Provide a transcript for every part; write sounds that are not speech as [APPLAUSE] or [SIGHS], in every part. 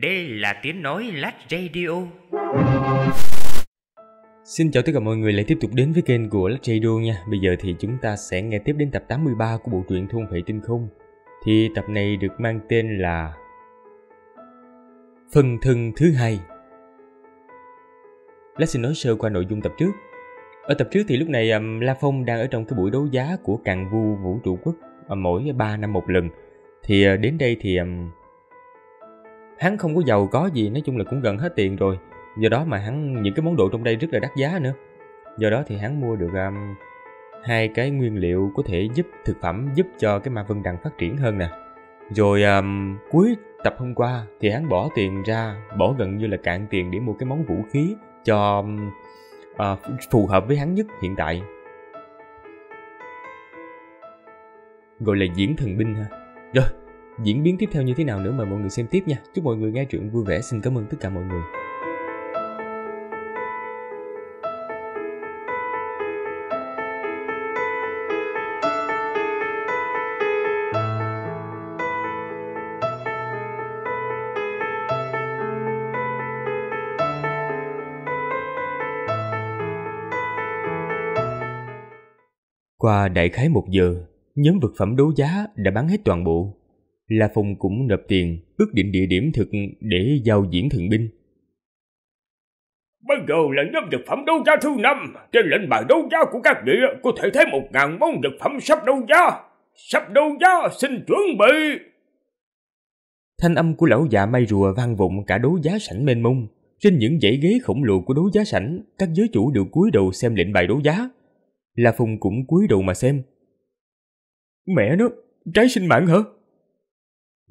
Đây là tiếng nói Lát Radio. Xin chào tất cả mọi người lại tiếp tục đến với kênh của Lát Radio nha. Bây giờ thì chúng ta sẽ nghe tiếp đến tập 83 của bộ truyện Thôn Vệ Tinh Không. Thì tập này được mang tên là Phần thân thứ hai. Lát xin nói sơ qua nội dung tập trước. Ở tập trước thì lúc này um, La Phong đang ở trong cái buổi đấu giá của Càng Vu Vũ trụ quốc um, mỗi 3 năm một lần. Thì uh, đến đây thì um, hắn không có giàu có gì, nói chung là cũng gần hết tiền rồi. Do đó mà hắn những cái món đồ trong đây rất là đắt giá nữa. Do đó thì hắn mua được um, hai cái nguyên liệu có thể giúp thực phẩm giúp cho cái ma vân đằng phát triển hơn nè. Rồi um, cuối tập hôm qua thì hắn bỏ tiền ra, bỏ gần như là cạn tiền để mua cái món vũ khí cho um, uh, phù hợp với hắn nhất hiện tại. Gọi là diễn thần binh ha. Rồi, diễn biến tiếp theo như thế nào nữa mời mọi người xem tiếp nha. Chúc mọi người nghe truyện vui vẻ. Xin cảm ơn tất cả mọi người. Qua đại khái một giờ, nhóm vật phẩm đấu giá đã bán hết toàn bộ. La Phong cũng nộp tiền, ước định địa điểm thực để giao diễn thần binh. Bây giờ là nhóm vật phẩm đấu giá thứ năm. Trên lệnh bài đấu giá của các vị có thể thấy một ngàn món vật phẩm sắp đấu giá. Sắp đấu giá xin chuẩn bị. Thanh âm của lão già may rùa vang vọng cả đấu giá sảnh mênh mông. Trên những dãy ghế khổng lồ của đấu giá sảnh, các giới chủ đều cúi đầu xem lệnh bài đấu giá. La Phong cũng cúi đầu mà xem. Mẹ nó, trái sinh mạng hả?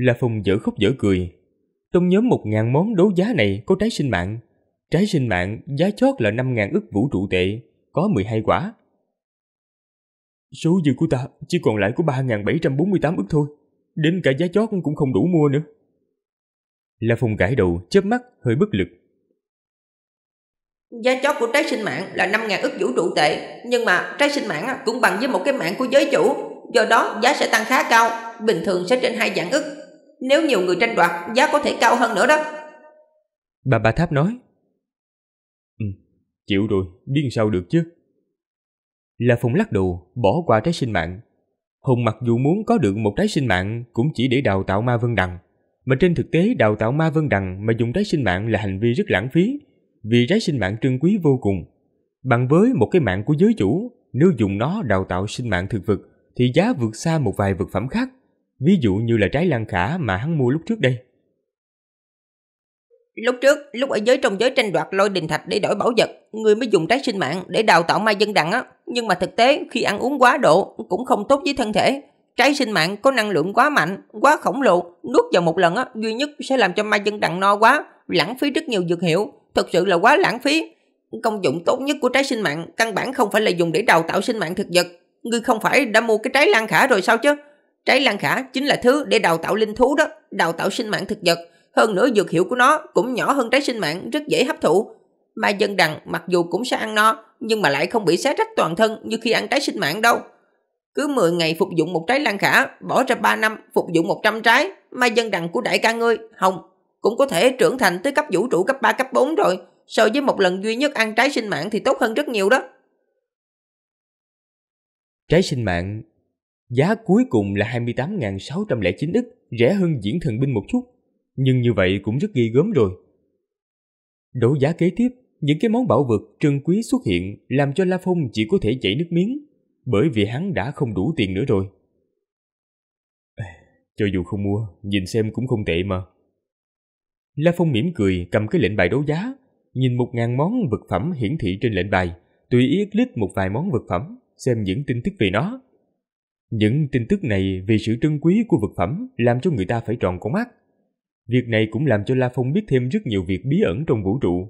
La Phong dở khóc dở cười. Trong nhóm một ngàn món đấu giá này có trái sinh mạng. Trái sinh mạng giá chót là năm ngàn ức vũ trụ tệ, có 12 quả. Số dư của ta chỉ còn lại có 3.748 ức thôi. Đến cả giá chót cũng không đủ mua nữa. La Phong gãi đầu, chớp mắt, hơi bất lực. Giá chót của trái sinh mạng là 5.000 ức vũ trụ tệ, nhưng mà trái sinh mạng cũng bằng với một cái mạng của giới chủ, do đó giá sẽ tăng khá cao, bình thường sẽ trên hai vạn ức. Nếu nhiều người tranh đoạt, giá có thể cao hơn nữa đó. Bà bà Tháp nói. Ừ, chịu rồi, biết sao được chứ. Là Phùng lắc đầu, bỏ qua trái sinh mạng. Hùng mặc dù muốn có được một trái sinh mạng cũng chỉ để đào tạo ma vân đằng, mà trên thực tế đào tạo ma vân đằng mà dùng trái sinh mạng là hành vi rất lãng phí, vì trái sinh mạng trân quý vô cùng. Bằng với một cái mạng của giới chủ, nếu dùng nó đào tạo sinh mạng thực vật thì giá vượt xa một vài vật phẩm khác, ví dụ như là trái lan khả mà hắn mua lúc trước đây. Lúc trước, lúc ở giới trong giới tranh đoạt lôi đình thạch để đổi bảo vật, người mới dùng trái sinh mạng để đào tạo ma dân đặng á. Nhưng mà thực tế, khi ăn uống quá độ cũng không tốt với thân thể. Trái sinh mạng có năng lượng quá mạnh, quá khổng lồ, nuốt vào một lần á, duy nhất sẽ làm cho ma dân đặng no quá, lãng phí rất nhiều dược hiệu, thật sự là quá lãng phí. Công dụng tốt nhất của trái sinh mạng căn bản không phải là dùng để đào tạo sinh mạng thực vật. Ngươi không phải đã mua cái trái lan khả rồi sao chứ? Trái lan khả chính là thứ để đào tạo linh thú đó, đào tạo sinh mạng thực vật. Hơn nữa dược hiệu của nó cũng nhỏ hơn trái sinh mạng, rất dễ hấp thụ. Mà dân đằng mặc dù cũng sẽ ăn no, nhưng mà lại không bị xé rách toàn thân như khi ăn trái sinh mạng đâu. Cứ 10 ngày phục dụng một trái lan khả, bỏ ra 3 năm phục dụng 100 trái, mà dân đằng của đại ca ngươi, hồng, cũng có thể trưởng thành tới cấp vũ trụ cấp 3 cấp 4 rồi. So với một lần duy nhất ăn trái sinh mạng thì tốt hơn rất nhiều đó. Trái sinh mạng giá cuối cùng là 28.609 ức, rẻ hơn diễn thần binh một chút, nhưng như vậy cũng rất ghi gớm rồi. Đấu giá kế tiếp, những cái món bảo vật trân quý xuất hiện làm cho La Phong chỉ có thể chảy nước miếng, bởi vì hắn đã không đủ tiền nữa rồi. À, cho dù không mua, nhìn xem cũng không tệ mà. La Phong mỉm cười cầm cái lệnh bài đấu giá, nhìn một ngàn món vật phẩm hiển thị trên lệnh bài, tùy ý click một vài món vật phẩm, xem những tin tức về nó. Những tin tức này về sự trân quý của vật phẩm làm cho người ta phải tròn con mắt. Việc này cũng làm cho La Phong biết thêm rất nhiều việc bí ẩn trong vũ trụ.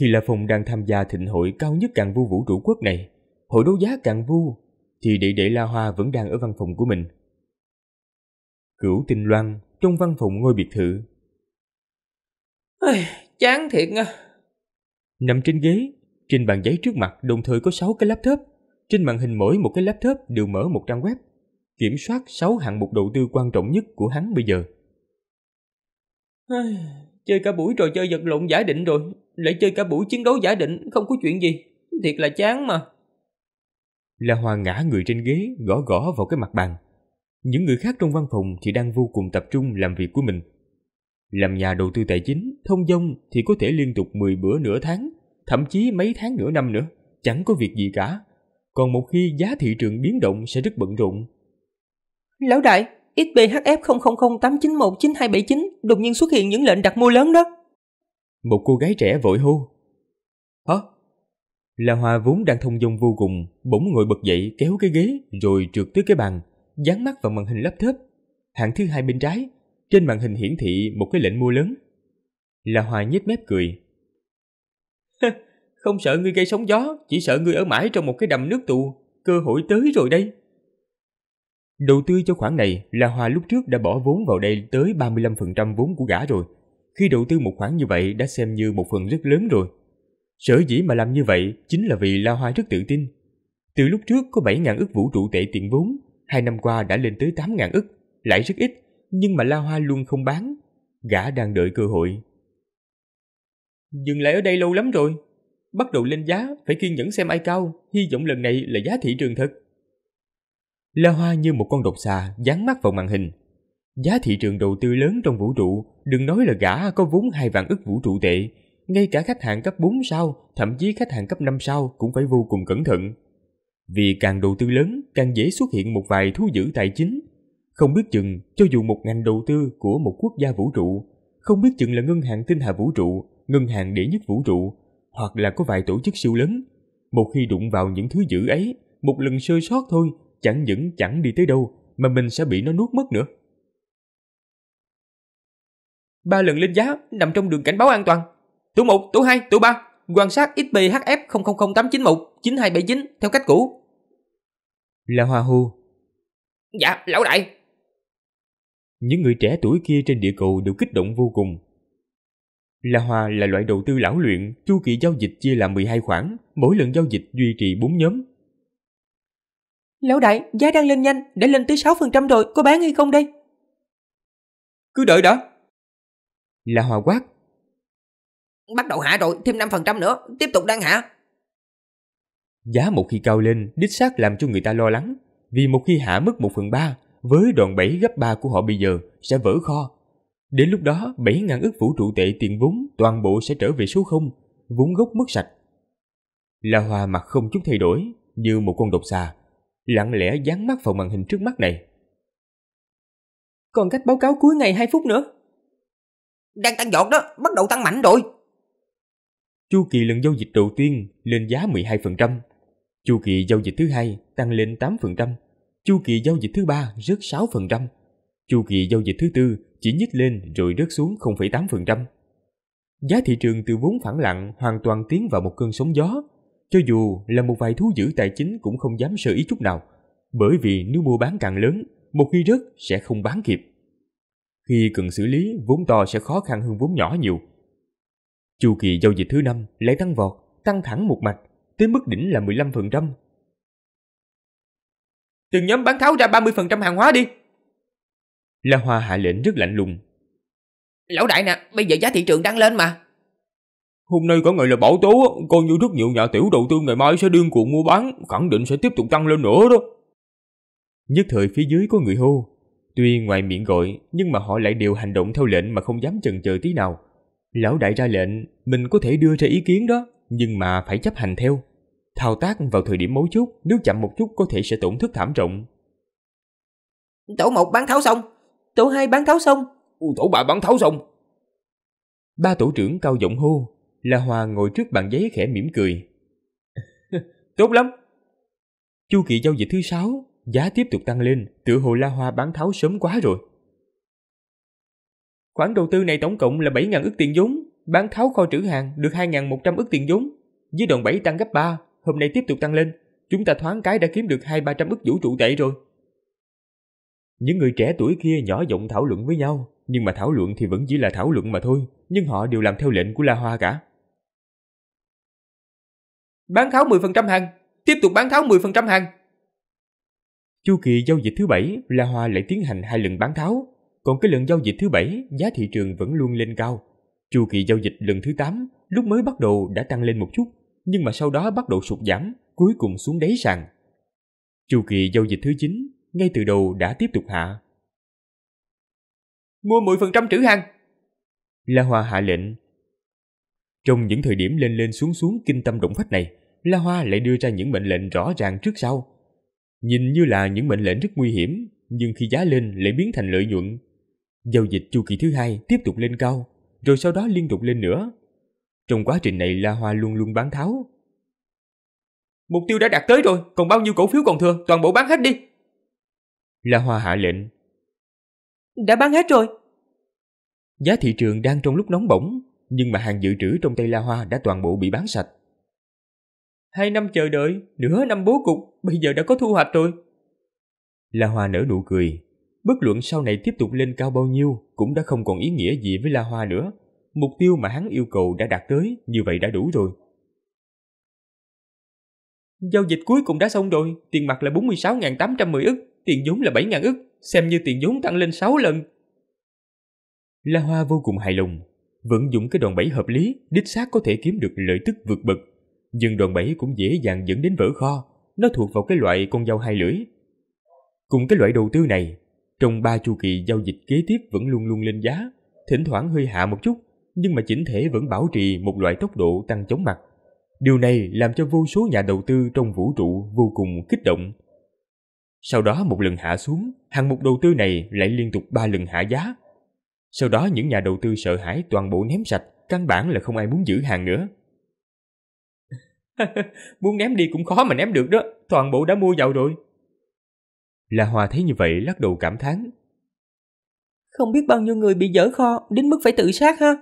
Khi La Phong đang tham gia thịnh hội cao nhất càng vu vũ trụ quốc này, hội đấu giá càng vu, thì đệ đệ La Hoa vẫn đang ở văn phòng của mình. Cửu Tinh Loan trong văn phòng ngôi biệt thự Ây, chán thiệt nha. Nằm trên ghế, trên bàn giấy trước mặt đồng thời có 6 cái laptop. Trên màn hình mỗi một cái laptop đều mở một trang web, kiểm soát 6 hạng mục đầu tư quan trọng nhất của hắn bây giờ. Chơi cả buổi trò chơi vật lộn giả định rồi, lại chơi cả buổi chiến đấu giả định, không có chuyện gì. Thiệt là chán mà. La Hoa ngã người trên ghế, gõ gõ vào cái mặt bàn. Những người khác trong văn phòng thì đang vô cùng tập trung làm việc của mình. Làm nhà đầu tư tài chính, thông dong thì có thể liên tục 10 bữa nửa tháng, thậm chí mấy tháng nửa năm nữa, chẳng có việc gì cả. Còn một khi giá thị trường biến động sẽ rất bận rộn. Lão đại, XBHF 0008919279 đột nhiên xuất hiện những lệnh đặt mua lớn đó. Một cô gái trẻ vội hô. Hả? La Hoa vốn đang thông dong vô cùng, bỗng ngồi bật dậy kéo cái ghế rồi trượt tới cái bàn, dán mắt vào màn hình laptop. Hạng thứ hai bên trái, trên màn hình hiển thị một cái lệnh mua lớn. La Hoa nhếch mép cười. [LAUGHS] Không sợ ngươi gây sóng gió, chỉ sợ ngươi ở mãi trong một cái đầm nước tù. Cơ hội tới rồi đây. Đầu tư cho khoản này, là hòa lúc trước đã bỏ vốn vào đây tới 35% vốn của gã rồi. Khi đầu tư một khoản như vậy đã xem như một phần rất lớn rồi. Sở dĩ mà làm như vậy chính là vì La Hoa rất tự tin. Từ lúc trước có 7.000 ức vũ trụ tệ tiền vốn, hai năm qua đã lên tới 8.000 ức, lại rất ít, nhưng mà La Hoa luôn không bán. Gã đang đợi cơ hội. Dừng lại ở đây lâu lắm rồi. Bắt đầu lên giá, phải kiên nhẫn xem ai cao, hy vọng lần này là giá thị trường thật. La Hoa như một con độc xà dán mắt vào màn hình. Giá thị trường đầu tư lớn trong vũ trụ, đừng nói là gã có vốn hai vạn ức vũ trụ tệ, ngay cả khách hàng cấp 4 sao, thậm chí khách hàng cấp 5 sao cũng phải vô cùng cẩn thận. Vì càng đầu tư lớn, càng dễ xuất hiện một vài thú dữ tài chính. Không biết chừng, cho dù một ngành đầu tư của một quốc gia vũ trụ, không biết chừng là ngân hàng tinh hà vũ trụ, ngân hàng đệ nhất vũ trụ, hoặc là có vài tổ chức siêu lớn. Một khi đụng vào những thứ dữ ấy, một lần sơ sót thôi, chẳng những chẳng đi tới đâu, mà mình sẽ bị nó nuốt mất nữa. Ba lần lên giá nằm trong đường cảnh báo an toàn. Tủ 1, tủ 2, tủ 3, quan sát XBHF 000891 9279 theo cách cũ. Là Hoa hô. Dạ, lão đại. Những người trẻ tuổi kia trên địa cầu đều kích động vô cùng. La Hoa là loại đầu tư lão luyện, chu kỳ giao dịch chia làm 12 khoản, mỗi lần giao dịch duy trì 4 nhóm. Lão đại, giá đang lên nhanh, đã lên tới 6% rồi, có bán hay không đây? Cứ đợi đã. La Hoa quát. Bắt đầu hạ rồi, thêm 5% nữa, tiếp tục đang hạ. Giá một khi cao lên, đích xác làm cho người ta lo lắng, vì một khi hạ mất 1 phần 3, với đòn bẩy gấp 3 của họ bây giờ sẽ vỡ kho. Đến lúc đó, 7.000 ức vũ trụ tệ tiền vốn toàn bộ sẽ trở về số 0, vốn gốc mất sạch. La Hoa mặt không chút thay đổi, như một con độc xà, lặng lẽ dán mắt vào màn hình trước mắt này. Còn cách báo cáo cuối ngày 2 phút nữa. Đang tăng giọt đó, bắt đầu tăng mạnh rồi. Chu kỳ lần giao dịch đầu tiên lên giá 12%, chu kỳ giao dịch thứ hai tăng lên 8%, chu kỳ giao dịch thứ ba rớt 6%, chu kỳ giao dịch thứ tư chỉ nhích lên rồi rớt xuống 0,8%. Giá thị trường từ vốn phẳng lặng hoàn toàn tiến vào một cơn sóng gió, cho dù là một vài thú dữ tài chính cũng không dám sơ ý chút nào, bởi vì nếu mua bán càng lớn, một khi rớt sẽ không bán kịp. Khi cần xử lý, vốn to sẽ khó khăn hơn vốn nhỏ nhiều. Chu kỳ giao dịch thứ năm lại tăng vọt, tăng thẳng một mạch, tới mức đỉnh là 15%. Từng nhóm bán tháo ra 30% hàng hóa đi. La Hoa hạ lệnh rất lạnh lùng. Lão đại nè, bây giờ giá thị trường đang lên mà. Hôm nay có ngày là bảo tố, coi như rất nhiều nhà tiểu đầu tư ngày mai sẽ điên cuồng mua bán, khẳng định sẽ tiếp tục tăng lên nữa đó. Nhất thời phía dưới có người hô. Tuy ngoài miệng gọi, nhưng mà họ lại đều hành động theo lệnh mà không dám chần chờ tí nào. Lão đại ra lệnh, mình có thể đưa ra ý kiến đó, nhưng mà phải chấp hành theo. Thao tác vào thời điểm mấu chốt, nếu chậm một chút có thể sẽ tổn thất thảm trọng. Tổ một bán tháo xong, tổ hai bán tháo xong, tổ ba bán tháo xong. Ba tổ trưởng cao giọng hô, La Hoa ngồi trước bàn giấy khẽ mỉm cười. [LAUGHS] Tốt lắm. Chu kỳ giao dịch thứ sáu, giá tiếp tục tăng lên, tựa hồ La Hoa bán tháo sớm quá rồi. Khoản đầu tư này tổng cộng là 7.000 ức tiền vốn, bán tháo kho trữ hàng được 2.100 ức tiền vốn. Với đòn bẩy tăng gấp 3, hôm nay tiếp tục tăng lên, chúng ta thoáng cái đã kiếm được 2-300 ức vũ trụ tệ rồi. Những người trẻ tuổi kia nhỏ giọng thảo luận với nhau, nhưng mà thảo luận thì vẫn chỉ là thảo luận mà thôi, nhưng họ đều làm theo lệnh của La Hoa cả. Bán tháo 10% hàng, tiếp tục bán tháo 10% hàng. Chu kỳ giao dịch thứ bảy, La Hoa lại tiến hành hai lần bán tháo. còn cái lần giao dịch thứ bảy, giá thị trường vẫn luôn lên cao. Chu kỳ giao dịch lần thứ 8, lúc mới bắt đầu đã tăng lên một chút, nhưng mà sau đó bắt đầu sụt giảm, cuối cùng xuống đáy sàn. Chu kỳ giao dịch thứ 9, ngay từ đầu đã tiếp tục hạ. Mua 10% trữ hàng. La Hoa hạ lệnh. Trong những thời điểm lên lên xuống xuống kinh tâm động phách này, La Hoa lại đưa ra những mệnh lệnh rõ ràng trước sau. Nhìn như là những mệnh lệnh rất nguy hiểm, nhưng khi giá lên lại biến thành lợi nhuận. Giao dịch chu kỳ thứ hai tiếp tục lên cao, rồi sau đó liên tục lên nữa. Trong quá trình này La Hoa luôn luôn bán tháo. Mục tiêu đã đạt tới rồi, còn bao nhiêu cổ phiếu còn thừa, toàn bộ bán hết đi. La Hoa hạ lệnh. Đã bán hết rồi. Giá thị trường đang trong lúc nóng bỏng, nhưng mà hàng dự trữ trong tay La Hoa đã toàn bộ bị bán sạch. Hai năm chờ đợi, nửa năm bố cục, bây giờ đã có thu hoạch rồi. La Hoa nở nụ cười. Bất luận sau này tiếp tục lên cao bao nhiêu cũng đã không còn ý nghĩa gì với La Hoa nữa. Mục tiêu mà hắn yêu cầu đã đạt tới, như vậy đã đủ rồi. Giao dịch cuối cùng đã xong rồi, tiền mặt là 46.810 ức, tiền vốn là 7.000 ức, xem như tiền vốn tăng lên 6 lần. La Hoa vô cùng hài lòng, vận dụng cái đòn bẩy hợp lý, đích xác có thể kiếm được lợi tức vượt bậc. Nhưng đòn bẩy cũng dễ dàng dẫn đến vỡ kho, nó thuộc vào cái loại con dao hai lưỡi. Cùng cái loại đầu tư này, trong ba chu kỳ giao dịch kế tiếp vẫn luôn luôn lên giá, thỉnh thoảng hơi hạ một chút, nhưng mà chỉnh thể vẫn bảo trì một loại tốc độ tăng chóng mặt. Điều này làm cho vô số nhà đầu tư trong vũ trụ vô cùng kích động. Sau đó một lần hạ xuống, hàng mục đầu tư này lại liên tục ba lần hạ giá. Sau đó những nhà đầu tư sợ hãi toàn bộ ném sạch, căn bản là không ai muốn giữ hàng nữa. [LAUGHS] muốn ném đi cũng khó mà ném được đó, toàn bộ đã mua vào rồi. La Hoa thấy như vậy lắc đầu cảm thán. Không biết bao nhiêu người bị dở kho đến mức phải tự sát ha.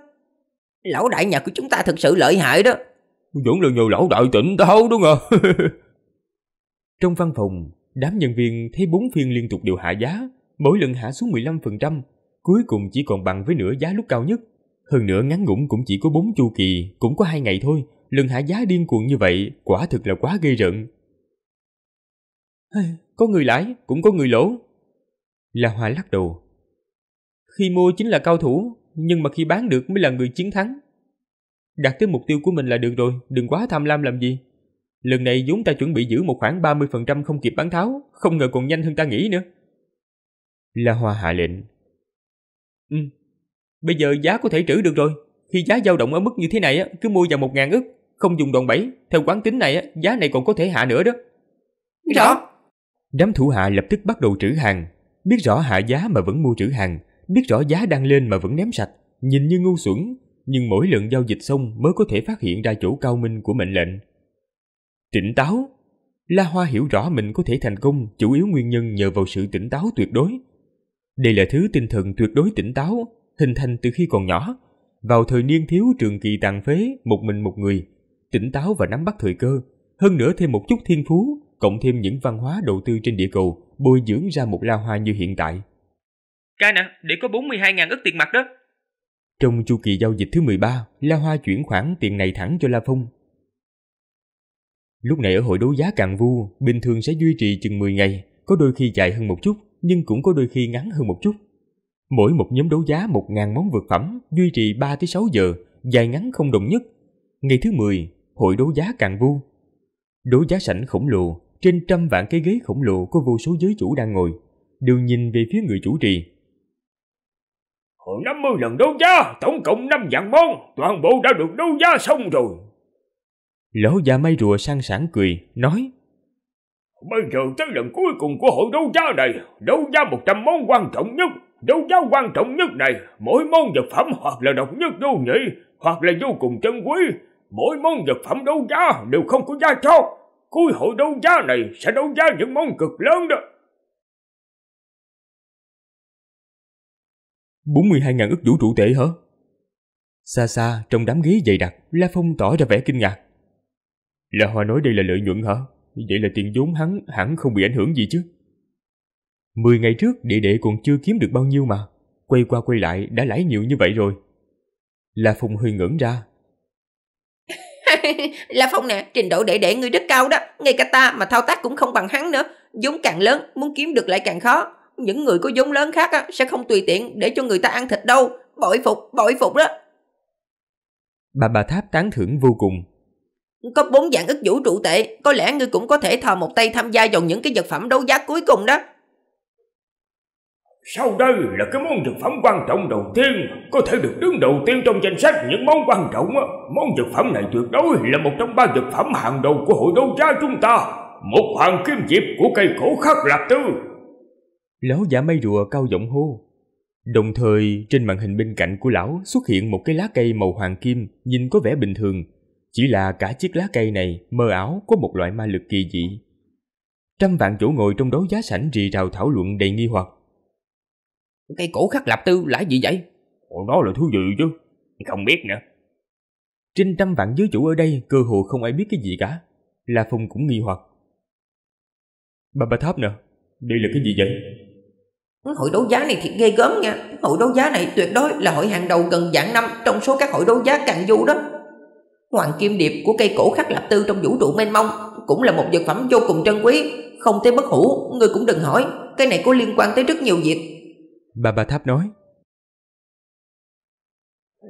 Lão đại nhà của chúng ta thực sự lợi hại đó. Vẫn là nhờ lão đại tỉnh táo đúng không? [LAUGHS] Trong văn phòng, đám nhân viên thấy bốn phiên liên tục đều hạ giá, mỗi lần hạ xuống 15%, cuối cùng chỉ còn bằng với nửa giá lúc cao nhất. Hơn nữa ngắn ngủn cũng chỉ có bốn chu kỳ, cũng có hai ngày thôi, lần hạ giá điên cuồng như vậy, quả thực là quá gây rợn. [SIGHS] Có người lãi, cũng có người lỗ. La Hoa lắc đầu. Khi mua chính là cao thủ, nhưng mà khi bán được mới là người chiến thắng. Đạt tới mục tiêu của mình là được rồi, đừng quá tham lam làm gì. Lần này vốn ta chuẩn bị giữ một khoảng 30% không kịp bán tháo, không ngờ còn nhanh hơn ta nghĩ nữa. La Hoa hạ lệnh. Ừ, bây giờ giá có thể trữ được rồi. Khi giá dao động ở mức như thế này, cứ mua vào một ngàn ức, không dùng đòn bẩy. Theo quán tính này, giá này còn có thể hạ nữa đó. Rõ. Đám thủ hạ lập tức bắt đầu trữ hàng, biết rõ hạ giá mà vẫn mua trữ hàng, biết rõ giá đang lên mà vẫn ném sạch, nhìn như ngu xuẩn, nhưng mỗi lần giao dịch xong mới có thể phát hiện ra chỗ cao minh của mệnh lệnh. Tỉnh táo La Hoa hiểu rõ mình có thể thành công chủ yếu nguyên nhân nhờ vào sự tỉnh táo tuyệt đối. Đây là thứ tinh thần tuyệt đối tỉnh táo, hình thành từ khi còn nhỏ. Vào thời niên thiếu trường kỳ tàn phế, một mình một người, tỉnh táo và nắm bắt thời cơ, hơn nữa thêm một chút thiên phú, cộng thêm những văn hóa đầu tư trên địa cầu, bồi dưỡng ra một La Hoa như hiện tại. Ca nè, để có 42.000 ức tiền mặt đó. Trong chu kỳ giao dịch thứ 13, La Hoa chuyển khoản tiền này thẳng cho La Phong. Lúc này ở hội đấu giá càng vu, bình thường sẽ duy trì chừng 10 ngày, có đôi khi dài hơn một chút, nhưng cũng có đôi khi ngắn hơn một chút. Mỗi một nhóm đấu giá 1.000 món vật phẩm duy trì 3 tới 6 giờ, dài ngắn không đồng nhất. Ngày thứ 10, hội đấu giá càng vu. Đấu giá sảnh khổng lồ, trên trăm vạn cái ghế khổng lồ có vô số giới chủ đang ngồi, đều nhìn về phía người chủ trì. Hồi 50 lần đấu giá, tổng cộng 5 vạn món, toàn bộ đã được đấu giá xong rồi. Lão già may rùa sang sảng cười, nói Bây giờ tới lần cuối cùng của hội đấu giá này, đấu giá 100 món quan trọng nhất. Đấu giá quan trọng nhất này, mỗi món vật phẩm hoặc là độc nhất vô nhị, hoặc là vô cùng chân quý. Mỗi món vật phẩm đấu giá đều không có giá cho. Cuối hội đấu giá này sẽ đấu giá những món cực lớn đó. 42.000 ức vũ trụ tệ hả? Xa xa, trong đám ghế dày đặc, La Phong tỏ ra vẻ kinh ngạc. Là Hoa nói đây là lợi nhuận hả? Vậy là tiền vốn hắn hẳn không bị ảnh hưởng gì chứ? Mười ngày trước đệ đệ còn chưa kiếm được bao nhiêu mà. Quay qua quay lại đã lãi nhiều như vậy rồi. La Phong hơi ngẩn ra. [LAUGHS] La Phong nè, trình độ đệ đệ ngươi rất cao đó. Ngay cả ta mà thao tác cũng không bằng hắn nữa. vốn càng lớn, muốn kiếm được lại càng khó. những người có vốn lớn khác á, sẽ không tùy tiện để cho người ta ăn thịt đâu. Bội phục, bội phục đó. Bà bà Tháp tán thưởng vô cùng. Có bốn dạng ức vũ trụ tệ, có lẽ ngươi cũng có thể thò một tay tham gia vào những cái vật phẩm đấu giá cuối cùng đó. Sau đây là cái món thực phẩm quan trọng đầu tiên, có thể được đứng đầu tiên trong danh sách những món quan trọng. Món thực phẩm này tuyệt đối là một trong ba thực phẩm hàng đầu của hội đấu giá chúng ta. Một hoàng kim diệp của cây cổ khắc lạc tư. Lão giả mây rùa cao giọng hô. Đồng thời trên màn hình bên cạnh của lão xuất hiện một cái lá cây màu hoàng kim nhìn có vẻ bình thường. Chỉ là cả chiếc lá cây này mơ ảo có một loại ma lực kỳ dị. Trăm vạn chỗ ngồi trong đấu giá sảnh rì rào thảo luận đầy nghi hoặc. Cây cổ khắc lập tư là gì vậy? Ồ, nó là thứ gì chứ? Không biết nữa. Trên trăm vạn giới chủ ở đây cơ hồ không ai biết cái gì cả. La Phong cũng nghi hoặc. Bà bà tháp nè, đây là cái gì vậy? Hội đấu giá này thiệt ghê gớm nha. Hội đấu giá này tuyệt đối là hội hàng đầu gần dạng năm trong số các hội đấu giá càng du đó. Hoàng kim điệp của cây cổ khắc lập tư trong vũ trụ mênh mông cũng là một vật phẩm vô cùng trân quý. Không tới bất hủ, người cũng đừng hỏi. Cái này có liên quan tới rất nhiều việc. Bà bà tháp nói.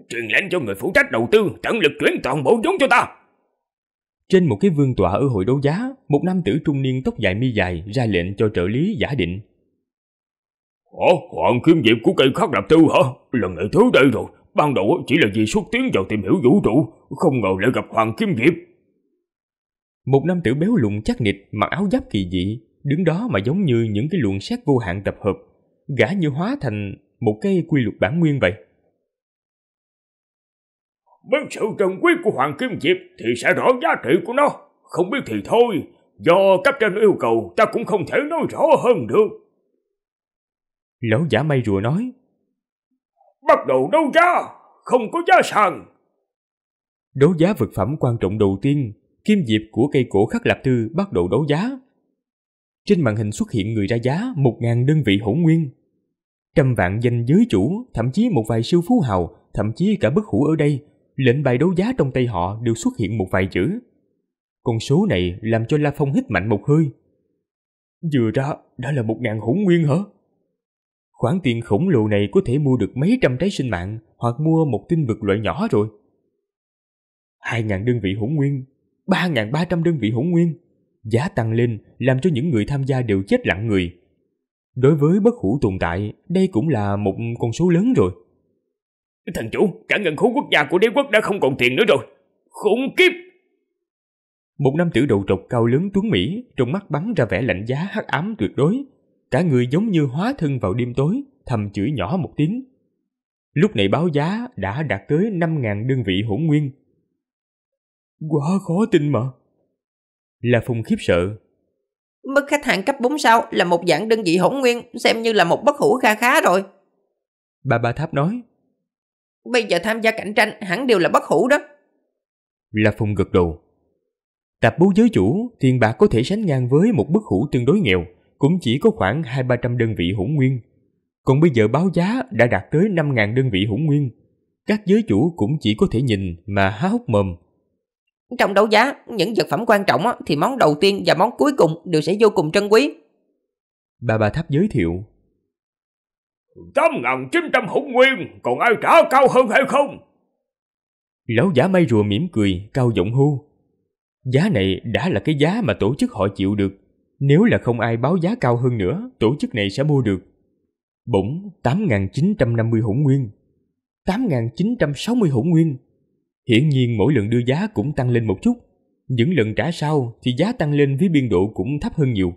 Truyền lệnh cho người phụ trách đầu tư tận lực chuyển toàn bộ vốn cho ta. Trên một cái vương tọa ở hội đấu giá, một nam tử trung niên tóc dài mi dài ra lệnh cho trợ lý giả định. Ủa, hoàng kim diệp của cây khắc lập tư hả? Lần này thứ đây rồi. Ban đầu chỉ là vì xuất tiến vào tìm hiểu vũ trụ, không ngờ lại gặp hoàng kim diệp. Một nam tử béo lùn chắc nịch, mặc áo giáp kỳ dị, đứng đó mà giống như những cái luồng xét vô hạn tập hợp, gã như hóa thành một cái quy luật bản nguyên vậy. Biết sự trân quý của Hoàng Kim Diệp thì sẽ rõ giá trị của nó. Không biết thì thôi, do cấp trên yêu cầu ta cũng không thể nói rõ hơn được. Lão giả mây rùa nói. Bắt đầu đấu giá, không có giá sàn. Đấu giá vật phẩm quan trọng đầu tiên, kim diệp của cây cổ khắc lạp tư bắt đầu đấu giá. Trên màn hình xuất hiện người ra giá một ngàn đơn vị hỗn nguyên. Trăm vạn danh giới chủ, thậm chí một vài siêu phú hào, thậm chí cả bất hủ ở đây, lệnh bài đấu giá trong tay họ đều xuất hiện một vài chữ. Con số này làm cho La Phong hít mạnh một hơi. Vừa ra đã là một ngàn hỗn nguyên hả? Khoản tiền khổng lồ này có thể mua được mấy trăm trái sinh mạng hoặc mua một tinh vực loại nhỏ rồi. Hai ngàn đơn vị hỗn nguyên, ba ngàn ba trăm đơn vị hỗn nguyên. Giá tăng lên làm cho những người tham gia đều chết lặng người. Đối với bất hủ tồn tại, đây cũng là một con số lớn rồi. Thần chủ, cả ngân khố quốc gia của đế quốc đã không còn tiền nữa rồi. Khủng kiếp! Một nam tử đầu trọc cao lớn tuấn Mỹ, trong mắt bắn ra vẻ lạnh giá hắc ám tuyệt đối. Cả người giống như hóa thân vào đêm tối, thầm chửi nhỏ một tiếng. Lúc này báo giá đã đạt tới 5.000 đơn vị hỗn nguyên. Quá khó tin mà. Là Phùng khiếp sợ. Mức khách hàng cấp 4 sao là một dạng đơn vị hỗn nguyên, xem như là một bất hủ kha khá rồi. Bà Ba Tháp nói. Bây giờ tham gia cạnh tranh hẳn đều là bất hủ đó. La Phùng gật đầu. Tạp bố giới chủ, tiền bạc có thể sánh ngang với một bất hủ tương đối nghèo, cũng chỉ có khoảng hai ba trăm đơn vị hỗn nguyên. Còn bây giờ báo giá đã đạt tới 5.000 đơn vị hỗn nguyên. Các giới chủ cũng chỉ có thể nhìn mà há hốc mồm. Trong đấu giá, những vật phẩm quan trọng thì món đầu tiên và món cuối cùng đều sẽ vô cùng trân quý. Bà bà tháp giới thiệu. 8.900 hỗn nguyên, còn ai trả cao hơn hay không? Lão giả mây rùa mỉm cười, cao giọng hô. Giá này đã là cái giá mà tổ chức họ chịu được. Nếu là không ai báo giá cao hơn nữa, tổ chức này sẽ mua được. Bỗng 8.950 hỗn nguyên. 8.960 hỗn nguyên. Hiển nhiên mỗi lần đưa giá cũng tăng lên một chút. Những lần trả sau thì giá tăng lên với biên độ cũng thấp hơn nhiều.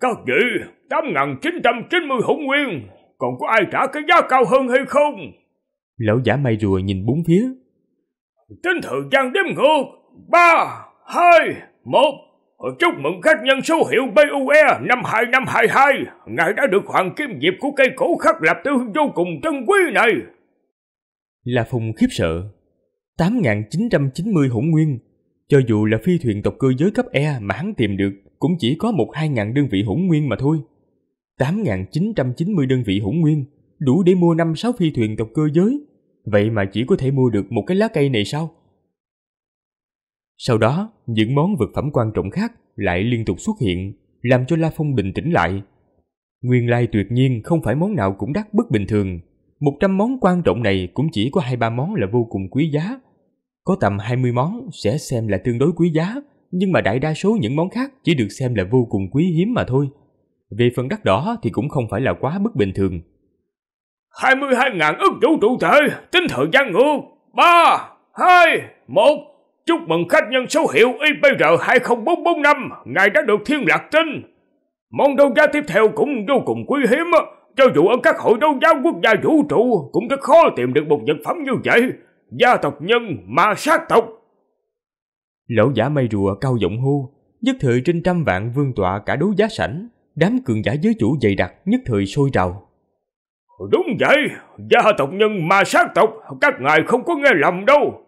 Các vị, 8.990 hỗn nguyên, còn có ai trả cái giá cao hơn hay không? Lão giả mây rùa nhìn bốn phía. Tính thời gian đếm ngược, 3, 2, 1. Chúc mừng khách nhân số hiệu BUE 52522. Ngài đã được hoàng kim diệp của cây cổ khắc lập tư vô cùng trân quý này. La Phùng khiếp sợ. 8.990 hỗn nguyên. Cho dù là phi thuyền tộc cơ giới cấp E mà hắn tìm được, cũng chỉ có một hai ngàn đơn vị hỗn nguyên mà thôi. 8.990 đơn vị hỗn nguyên, đủ để mua 5-6 phi thuyền tộc cơ giới. Vậy mà chỉ có thể mua được một cái lá cây này sao? Sau đó, những món vật phẩm quan trọng khác lại liên tục xuất hiện, làm cho La Phong bình tĩnh lại. Nguyên lai tuyệt nhiên không phải món nào cũng đắt bất bình thường. 100 món quan trọng này cũng chỉ có hai ba món là vô cùng quý giá. Có tầm 20 món sẽ xem là tương đối quý giá, nhưng mà đại đa số những món khác chỉ được xem là vô cùng quý hiếm mà thôi. Về phần đắt đỏ thì cũng không phải là quá bất bình thường. 22.000 ức vũ trụ thể, tính thời gian ngược. 3, 2, 1. Chúc mừng khách nhân số hiệu IPR 20445, ngài đã được thiên lạc tinh. Món đấu giá tiếp theo cũng vô cùng quý hiếm, cho dù ở các hội đấu giá quốc gia vũ trụ cũng rất khó tìm được một vật phẩm như vậy. Gia tộc nhân ma sát tộc. Lão giả mây rùa cao giọng hô, nhất thời trên trăm vạn vương tọa cả đấu giá sảnh, đám cường giả giới chủ dày đặc nhất thời sôi trào. Đúng vậy, gia tộc nhân ma sát tộc, các ngài không có nghe lầm đâu.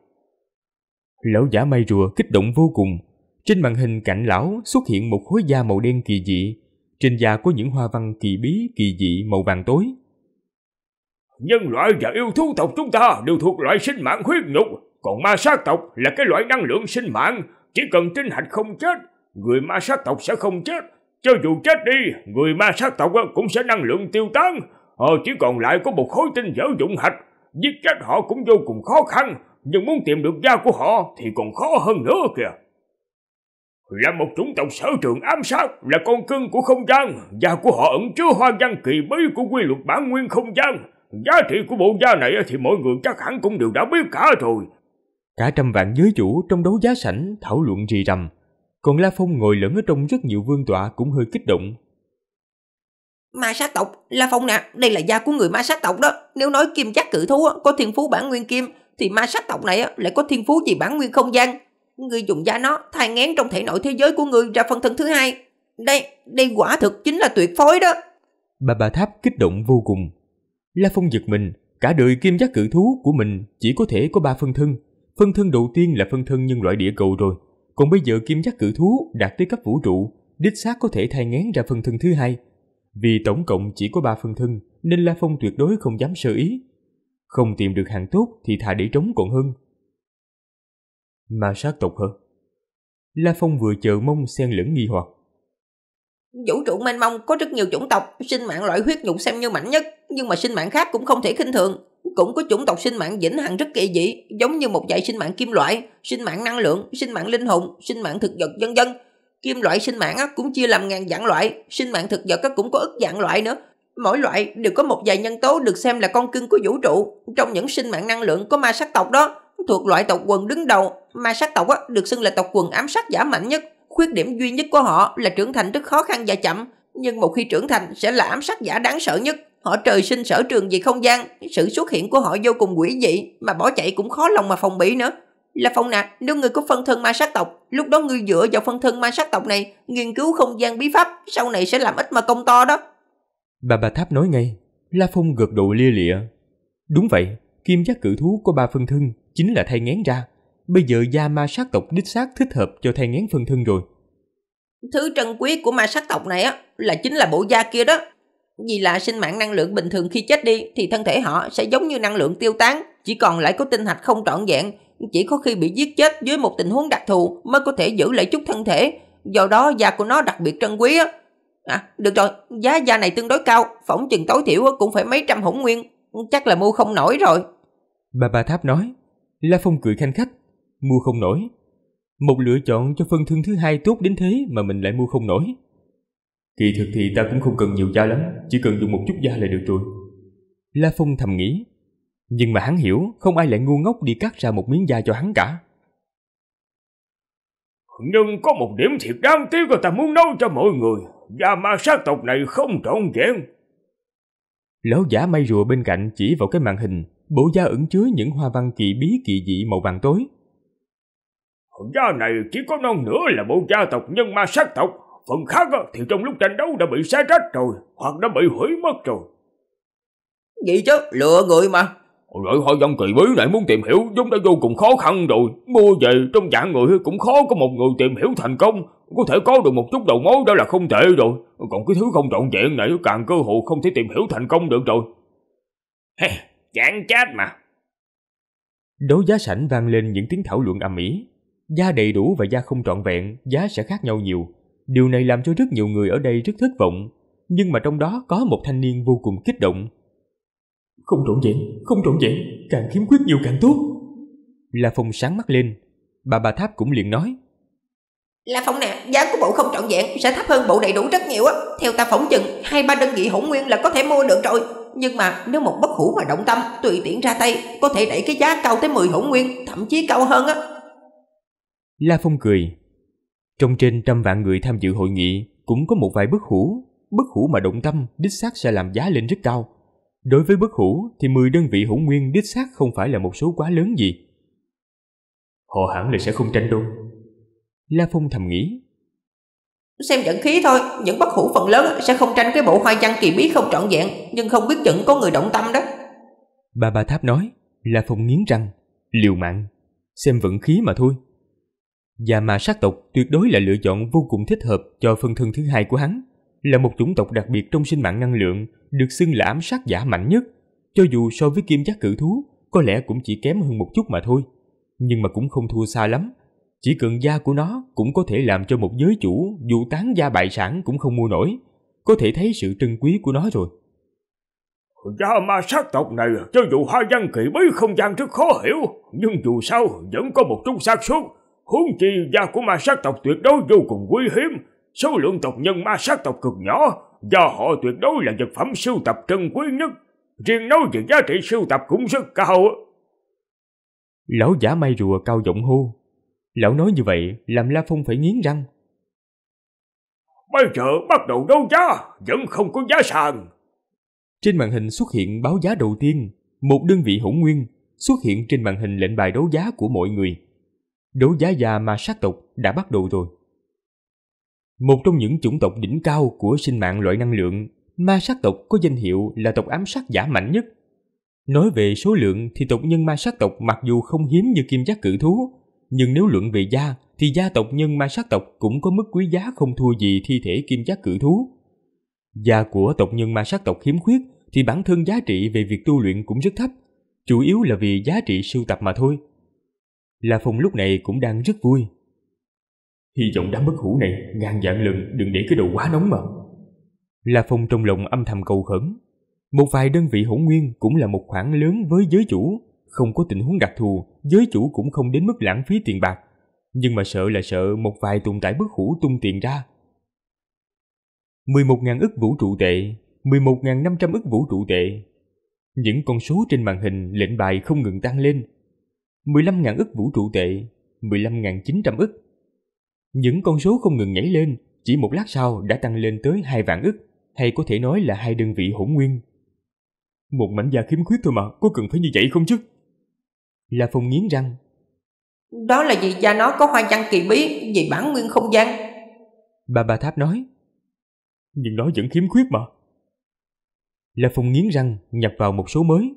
Lão giả mây rùa kích động vô cùng. Trên màn hình cạnh lão xuất hiện một khối da màu đen kỳ dị. Trên da có những hoa văn kỳ bí, kỳ dị màu vàng tối. Nhân loại và yêu thú tộc chúng ta đều thuộc loại sinh mạng huyết nhục, còn ma sát tộc là cái loại năng lượng sinh mạng, chỉ cần tinh hạch không chết, người ma sát tộc sẽ không chết. Cho dù chết đi, người ma sát tộc cũng sẽ năng lượng tiêu tán, ờ, chỉ còn lại có một khối tinh dở dụng hạch, giết chết họ cũng vô cùng khó khăn, nhưng muốn tìm được da của họ thì còn khó hơn nữa kìa. Là một chủng tộc sở trường ám sát, là con cưng của không gian, da của họ ẩn chứa hoa văn kỳ bí của quy luật bản nguyên không gian. Giá trị của bộ da này thì mọi người chắc hẳn cũng đều đã biết cả rồi. Cả trăm vạn giới chủ trong đấu giá sảnh thảo luận rì rầm. Còn La Phong ngồi lẫn ở trong rất nhiều vương tọa cũng hơi kích động. Ma sát tộc, La Phong nè, đây là da của người ma sát tộc đó. Nếu nói kim chắc cự thú có thiên phú bản nguyên kim, thì ma sát tộc này lại có thiên phú gì bản nguyên không gian. Ngươi dùng da nó thai ngén trong thể nội thế giới của ngươi ra phân thân thứ hai. Đây, đây quả thực chính là tuyệt phối đó. Bà bà tháp kích động vô cùng. La Phong giật mình, cả đời kim giác cự thú của mình chỉ có thể có ba phân thân. Phân thân đầu tiên là phân thân nhân loại địa cầu rồi. Còn bây giờ kim giác cự thú đạt tới cấp vũ trụ, đích xác có thể thai ngén ra phân thân thứ hai. Vì tổng cộng chỉ có ba phân thân, nên La Phong tuyệt đối không dám sơ ý. Không tìm được hàng tốt thì thà để trống còn hơn. mà sát tộc hơn La Phong vừa chờ mong xen lẫn nghi hoặc. Vũ trụ mênh mông có rất nhiều chủng tộc, sinh mạng loại huyết nhục xem như mạnh nhất, nhưng mà sinh mạng khác cũng không thể khinh thường. Cũng có chủng tộc sinh mạng vĩnh hằng rất kỳ dị, giống như một dãy sinh mạng kim loại, sinh mạng năng lượng, sinh mạng linh hồn, sinh mạng thực vật vân vân. Kim loại sinh mạng cũng chia làm ngàn dạng loại, sinh mạng thực vật cũng có ức dạng loại nữa. Mỗi loại đều có một vài nhân tố được xem là con cưng của vũ trụ. Trong những sinh mạng năng lượng có ma sát tộc đó, thuộc loại tộc quần đứng đầu. Ma sát tộc được xưng là tộc quần ám sát giả mạnh nhất. Khuyết điểm duy nhất của họ là trưởng thành rất khó khăn và chậm. Nhưng một khi trưởng thành sẽ là ám sát giả đáng sợ nhất. Họ trời sinh sở trường về không gian, sự xuất hiện của họ vô cùng quỷ dị, mà bỏ chạy cũng khó lòng mà phòng bị nữa. Là phong nè, nếu ngươi có phân thân ma sát tộc, lúc đó ngươi dựa vào phân thân ma sát tộc này, nghiên cứu không gian bí pháp, sau này sẽ làm ít mà công to đó. Bà bà Tháp nói ngay, La Phong gật đầu lia lịa. Đúng vậy, kim giác cử thú có ba phân thân, chính là thay ngén ra. Bây giờ da ma sát tộc đích xác thích hợp cho thay ngén phân thân rồi. Thứ trân quý của ma sát tộc này á là chính là bộ da kia đó. Vì là sinh mạng năng lượng bình thường khi chết đi thì thân thể họ sẽ giống như năng lượng tiêu tán, chỉ còn lại có tinh hạch không trọn vẹn, chỉ có khi bị giết chết dưới một tình huống đặc thù mới có thể giữ lại chút thân thể, do đó da của nó đặc biệt trân quý á. À, được rồi, giá da này tương đối cao, phỏng chừng tối thiểu cũng phải mấy trăm hỗn nguyên, chắc là mua không nổi rồi. Bà bà Tháp nói, La Phong cười khanh khách, mua không nổi. Một lựa chọn cho phân thân thứ hai tốt đến thế mà mình lại mua không nổi. Kỳ thực thì ta cũng không cần nhiều da lắm, chỉ cần dùng một chút da là được rồi. La Phong thầm nghĩ, nhưng mà hắn hiểu không ai lại ngu ngốc đi cắt ra một miếng da cho hắn cả. Nhưng có một điểm thiệt đáng tiếc là ta muốn nói cho mọi người, da ma sát tộc này không trọn vẹn. Lão giả mây rùa bên cạnh chỉ vào cái màn hình, bộ da ẩn chứa những hoa văn kỳ bí kỳ dị màu vàng tối. Da này chỉ có non nữa là bộ da tộc nhân ma sát tộc, phần khác thì trong lúc tranh đấu đã bị xé rách rồi, hoặc đã bị hủy mất rồi. Gì chứ, lừa người mà rồi hoa văn kỳ bí này muốn tìm hiểu chúng đã vô cùng khó khăn rồi. Mua về trong dạng người cũng khó có một người tìm hiểu thành công. Có thể có được một chút đầu mối đó là không thể rồi. Còn cái thứ không trọn vẹn này càng cơ hội không thể tìm hiểu thành công được rồi. Hey, chán chết mà. Đấu giá sảnh vang lên những tiếng thảo luận ầm ĩ. Da đầy đủ và da không trọn vẹn, giá sẽ khác nhau nhiều. Điều này làm cho rất nhiều người ở đây rất thất vọng. nhưng mà trong đó có một thanh niên vô cùng kích động. Không trọn vẹn, không trọn vẹn, càng khiếm khuyết nhiều càng tốt. La Phong sáng mắt lên, bà bà Tháp cũng liền nói. La Phong nè, giá của bộ không trọn vẹn sẽ thấp hơn bộ đầy đủ rất nhiều á. Theo ta phỏng chừng, hai ba đơn vị hỗn nguyên là có thể mua được rồi. Nhưng mà nếu một bất hủ mà động tâm, tùy tiện ra tay, có thể đẩy cái giá cao tới 10 hỗn nguyên, thậm chí cao hơn á. La Phong cười. Trong trên trăm vạn người tham dự hội nghị, cũng có một vài bất hủ. Bất hủ mà động tâm, đích xác sẽ làm giá lên rất cao. Đối với bất hủ thì 10 đơn vị hỗn nguyên đích xác không phải là một số quá lớn gì. Họ hẳn là sẽ không tranh đâu. La Phong thầm nghĩ. Xem dẫn khí thôi, những bất hủ phần lớn sẽ không tranh cái bộ hoa văn kỳ bí không trọn vẹn, nhưng không biết chừng có người động tâm đó. Bà bà Tháp nói, La Phong nghiến răng, liều mạng, xem vận khí mà thôi. Và mà sát tộc tuyệt đối là lựa chọn vô cùng thích hợp cho phân thân thứ hai của hắn, là một chủng tộc đặc biệt trong sinh mạng năng lượng, được xưng là ám sát giả mạnh nhất. Cho dù so với kim giác cử thú, có lẽ cũng chỉ kém hơn một chút mà thôi, nhưng mà cũng không thua xa lắm. Chỉ cần da của nó cũng có thể làm cho một giới chủ dù tán gia bại sản cũng không mua nổi, có thể thấy sự trân quý của nó rồi. Da ma sát tộc này cho dù hoa văn kỳ bí không gian rất khó hiểu, nhưng dù sao vẫn có một chút xác suất Huống chi da của ma sát tộc tuyệt đối vô cùng quý hiếm, số lượng tộc nhân ma sát tộc cực nhỏ, do họ tuyệt đối là vật phẩm sưu tập trân quý nhất. Riêng nói về giá trị sưu tập cũng rất cao. Lão giả may rùa cao giọng hô. Lão nói như vậy làm La Phong phải nghiến răng. Bây giờ bắt đầu đấu giá, vẫn không có giá sàn. Trên màn hình xuất hiện báo giá đầu tiên, một đơn vị hỗn nguyên xuất hiện trên màn hình lệnh bài đấu giá của mọi người đấu giá già mà sát tộc đã bắt đầu rồi. Một trong những chủng tộc đỉnh cao của sinh mạng loại năng lượng, ma sát tộc có danh hiệu là tộc ám sát giả mạnh nhất. Nói về số lượng thì tộc nhân ma sát tộc mặc dù không hiếm như kim giác cự thú, nhưng nếu luận về gia thì gia tộc nhân ma sát tộc cũng có mức quý giá không thua gì thi thể kim giác cự thú. Gia của tộc nhân ma sát tộc hiếm khuyết thì bản thân giá trị về việc tu luyện cũng rất thấp, chủ yếu là vì giá trị sưu tập mà thôi. La Phong lúc này cũng đang rất vui. Hy vọng đám bất hủ này ngàn dạng lần đừng để cái đồ quá nóng mà. La Phong trong lòng âm thầm cầu khẩn. Một vài đơn vị hỗn nguyên cũng là một khoản lớn với giới chủ, không có tình huống đặc thù, giới chủ cũng không đến mức lãng phí tiền bạc. Nhưng mà sợ là sợ một vài tồn tại bất hủ tung tiền ra. 11.000 ức vũ trụ tệ, 11.500 ức vũ trụ tệ. Những con số trên màn hình lệnh bài không ngừng tăng lên, 15.000 ức vũ trụ tệ, 15.900 ức. Những con số không ngừng nhảy lên, chỉ một lát sau đã tăng lên tới 2 vạn ức, hay có thể nói là hai đơn vị hỗn nguyên. Một mảnh da khiếm khuyết thôi mà, có cần phải như vậy không chứ? La Phong nghiến răng. Đó là vì da nó có hoa văn kỳ bí, vì bản nguyên không gian. Bà bà Tháp nói. Nhưng nó vẫn khiếm khuyết mà. La Phong nghiến răng, nhập vào một số mới,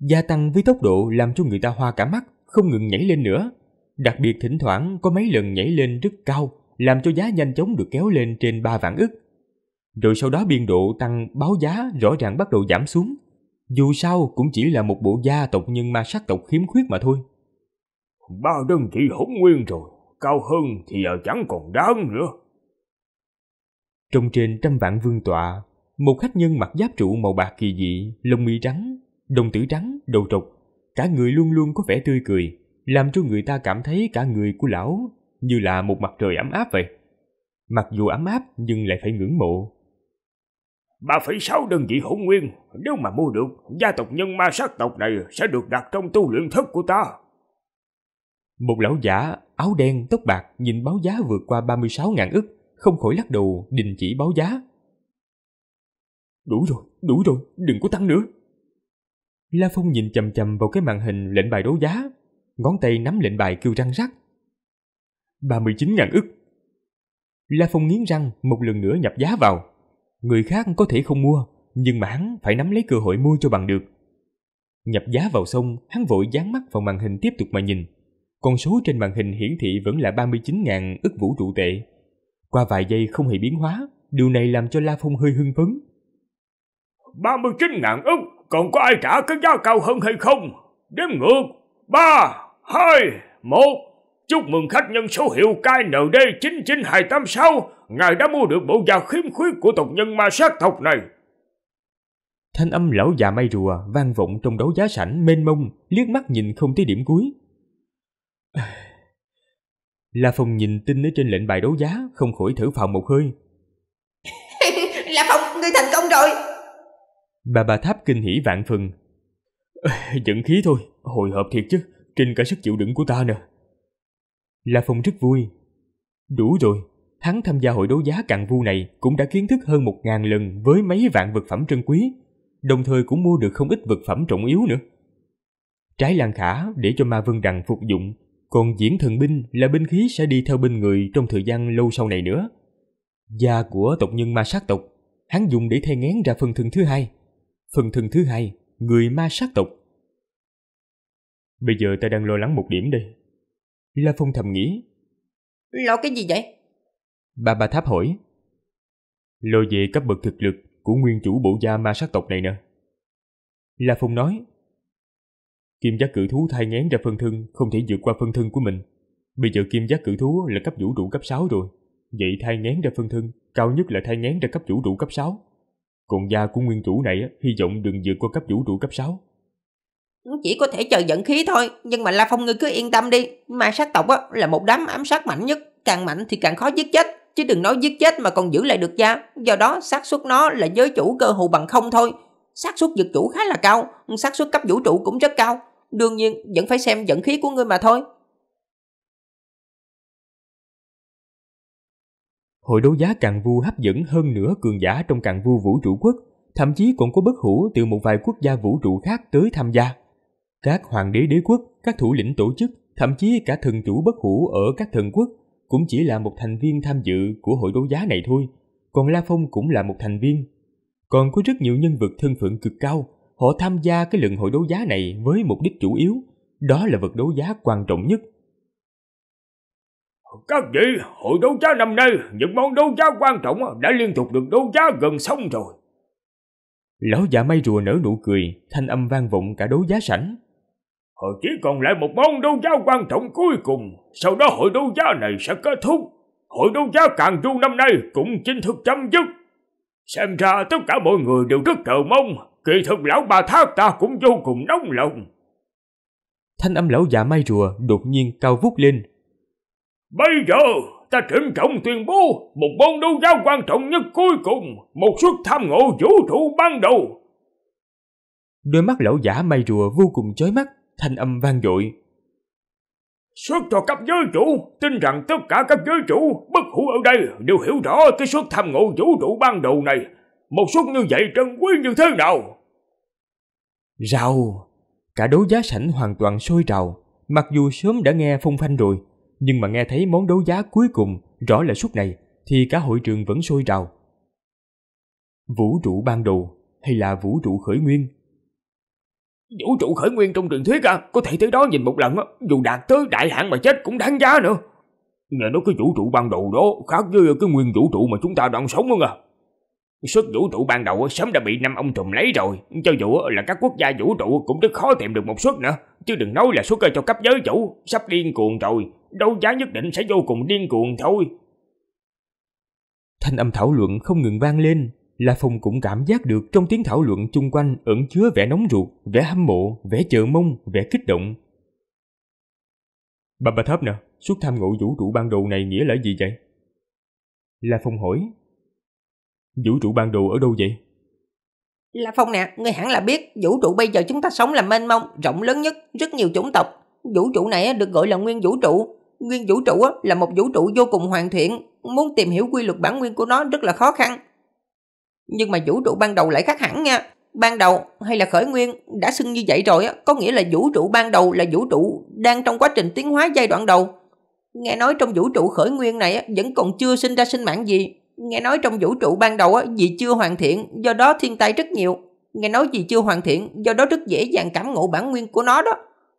gia tăng với tốc độ làm cho người ta hoa cả mắt, không ngừng nhảy lên nữa. Đặc biệt thỉnh thoảng có mấy lần nhảy lên rất cao, làm cho giá nhanh chóng được kéo lên trên 3 vạn ức. Rồi sau đó biên độ tăng báo giá rõ ràng bắt đầu giảm xuống. Dù sao cũng chỉ là một bộ gia tộc nhân ma sắc tộc khiếm khuyết mà thôi. Ba đơn vị hỗn nguyên rồi, cao hơn thì giờ chẳng còn đáng nữa. Trong trên trăm vạn vương tọa, một khách nhân mặc giáp trụ màu bạc kỳ dị, lông mi trắng, đồng tử trắng, đầu trục, cả người luôn luôn có vẻ tươi cười, làm cho người ta cảm thấy cả người của lão như là một mặt trời ấm áp vậy. Mặc dù ấm áp nhưng lại phải ngưỡng mộ. 3,6 đơn vị hỗn nguyên, nếu mà mua được, gia tộc nhân ma sát tộc này sẽ được đặt trong tu luyện thất của ta. Một lão giả, áo đen, tóc bạc nhìn báo giá vượt qua 36.000 ức, không khỏi lắc đầu đình chỉ báo giá. Đủ rồi, đủ rồi, đừng có tăng nữa. La Phong nhìn chầm chầm vào cái màn hình lệnh bài đấu giá, ngón tay nắm lệnh bài kêu răng rắc. 39.000 ức. La Phong nghiến răng một lần nữa nhập giá vào. Người khác có thể không mua, nhưng mà hắn phải nắm lấy cơ hội mua cho bằng được. Nhập giá vào xong, hắn vội dán mắt vào màn hình tiếp tục mà nhìn. Con số trên màn hình hiển thị vẫn là 39.000 ức vũ trụ tệ. Qua vài giây không hề biến hóa, điều này làm cho La Phong hơi hưng phấn. 39.000 ức còn có ai trả cái giá cao hơn hay không? Đếm ngược, ba, hai, một. Chúc mừng khách nhân số hiệu KND 99286 ngài đã mua được bộ da khiếm khuyết của tộc nhân ma sát tộc này. Thanh âm lão già may rùa vang vọng trong đấu giá sảnh mênh mông, liếc mắt nhìn không tới điểm cuối. [SIGHS] La Phong nhìn tin ở trên lệnh bài đấu giá, không khỏi thở phào một hơi. [LAUGHS] La Phong, ngươi thành công rồi! Bà bà tháp kinh hỉ vạn phần. [LAUGHS] Giận khí thôi, hồi hộp thiệt chứ, trên cả sức chịu đựng của ta nè. La Phong rất vui. Đủ rồi, hắn tham gia hội đấu giá cạn vu này cũng đã kiến thức hơn một ngàn lần với mấy vạn vật phẩm trân quý, đồng thời cũng mua được không ít vật phẩm trọng yếu nữa. Trái lan khả để cho ma vân đằng phục dụng, còn diễn thần binh là binh khí sẽ đi theo bên người trong thời gian lâu sau này nữa. Da của tộc nhân ma sát tộc, hắn dùng để thay ngén ra phần thân thứ hai. Phần thân thứ hai, người ma sát tộc. Bây giờ ta đang lo lắng một điểm đây. La Phong thầm nghĩ. Lo cái gì vậy? Bà bà tháp hỏi. Lo về cấp bậc thực lực của nguyên chủ bộ gia ma sát tộc này nè. La Phong nói. Kim giác cự thú thai ngán ra phân thân không thể vượt qua phân thân của mình. Bây giờ kim giác cự thú là cấp vũ trụ cấp 6 rồi. Vậy thai ngán ra phân thân, cao nhất là thai ngán ra cấp vũ trụ cấp 6. Còn da của nguyên chủ này hy vọng đừng vượt qua cấp vũ trụ cấp 6. Chỉ có thể chờ dẫn khí thôi, nhưng mà La Phong ngươi cứ yên tâm đi. Ma sát tộc á, là một đám ám sát mạnh nhất, càng mạnh thì càng khó giết chết. Chứ đừng nói giết chết mà còn giữ lại được da. Do đó xác suất nó là giới chủ cơ hồ bằng không thôi. xác suất dược chủ khá là cao, xác suất cấp vũ trụ cũng rất cao. Đương nhiên vẫn phải xem dẫn khí của ngươi mà thôi. Hội đấu giá càng vu hấp dẫn hơn nữa cường giả trong càng vu vũ trụ quốc, thậm chí còn có bất hủ từ một vài quốc gia vũ trụ khác tới tham gia. Các hoàng đế đế quốc, các thủ lĩnh tổ chức, thậm chí cả thần chủ bất hủ ở các thần quốc cũng chỉ là một thành viên tham dự của hội đấu giá này thôi, còn La Phong cũng là một thành viên. Còn có rất nhiều nhân vật thân phận cực cao, họ tham gia cái lần hội đấu giá này với mục đích chủ yếu, đó là vật đấu giá quan trọng nhất. Các vị, hội đấu giá năm nay, những món đấu giá quan trọng đã liên tục được đấu giá gần xong rồi. Lão già may rùa nở nụ cười, thanh âm vang vọng cả đấu giá sảnh. Họ chỉ còn lại một món đấu giá quan trọng cuối cùng, sau đó hội đấu giá này sẽ kết thúc. Hội đấu giá càng du năm nay cũng chính thức chấm dứt. Xem ra tất cả mọi người đều rất chờ mong, kỳ thực lão bà thác ta cũng vô cùng nóng lòng. Thanh âm lão già may rùa đột nhiên cao vút lên. Bây giờ ta trịnh trọng tuyên bố một môn đấu giá quan trọng nhất cuối cùng, một suất tham ngộ vũ trụ ban đầu. Đôi mắt lão giả may rùa vô cùng chói mắt, thanh âm vang dội. Suất cho cấp giới chủ, tin rằng tất cả các giới chủ bất hủ ở đây đều hiểu rõ cái suất tham ngộ vũ trụ ban đầu này. Một suất như vậy trân quý như thế nào? Rào! Cả đấu giá sảnh hoàn toàn sôi trào, mặc dù sớm đã nghe phong phanh rồi, nhưng mà nghe thấy món đấu giá cuối cùng rõ là suất này thì cả hội trường vẫn sôi trào. Vũ trụ ban đầu hay là vũ trụ khởi nguyên? Vũ trụ khởi nguyên trong truyền thuyết à, có thể tới đó nhìn một lần, á dù đạt tới đại hạn mà chết cũng đáng giá nữa. Nghe nói cái vũ trụ ban đầu đó khác với cái nguyên vũ trụ mà chúng ta đang sống không à. Suất vũ trụ ban đầu sớm đã bị năm ông trùm lấy rồi, cho dù là các quốc gia vũ trụ cũng rất khó tìm được một suất nữa, chứ đừng nói là suất cho cấp giới chủ, sắp điên cuồng rồi, đấu giá nhất định sẽ vô cùng điên cuồng thôi. Thanh âm thảo luận không ngừng vang lên, La Phong cũng cảm giác được trong tiếng thảo luận chung quanh ẩn chứa vẻ nóng ruột, vẻ hâm mộ, vẻ chờ mong, vẻ kích động. Bà bà thấp nè, suốt tham ngộ vũ trụ ban đầu này nghĩa là gì vậy? La Phong hỏi. Vũ trụ ban đầu ở đâu vậy? La Phong nè, ngươi hẳn là biết vũ trụ bây giờ chúng ta sống là mênh mông, rộng lớn nhất, rất nhiều chủng tộc. Vũ trụ này được gọi là nguyên vũ trụ. Nguyên vũ trụ là một vũ trụ vô cùng hoàn thiện, muốn tìm hiểu quy luật bản nguyên của nó rất là khó khăn. Nhưng mà vũ trụ ban đầu lại khác hẳn nha. Ban đầu hay là khởi nguyên đã xưng như vậy rồi á, có nghĩa là vũ trụ ban đầu là vũ trụ đang trong quá trình tiến hóa giai đoạn đầu. Nghe nói trong vũ trụ khởi nguyên này á, vẫn còn chưa sinh ra sinh mạng gì. Nghe nói trong vũ trụ ban đầu á, vì chưa hoàn thiện, do đó thiên tai rất nhiều. Nghe nói vì chưa hoàn thiện, do đó rất dễ dàng cảm ngộ bản nguyên của nó đó.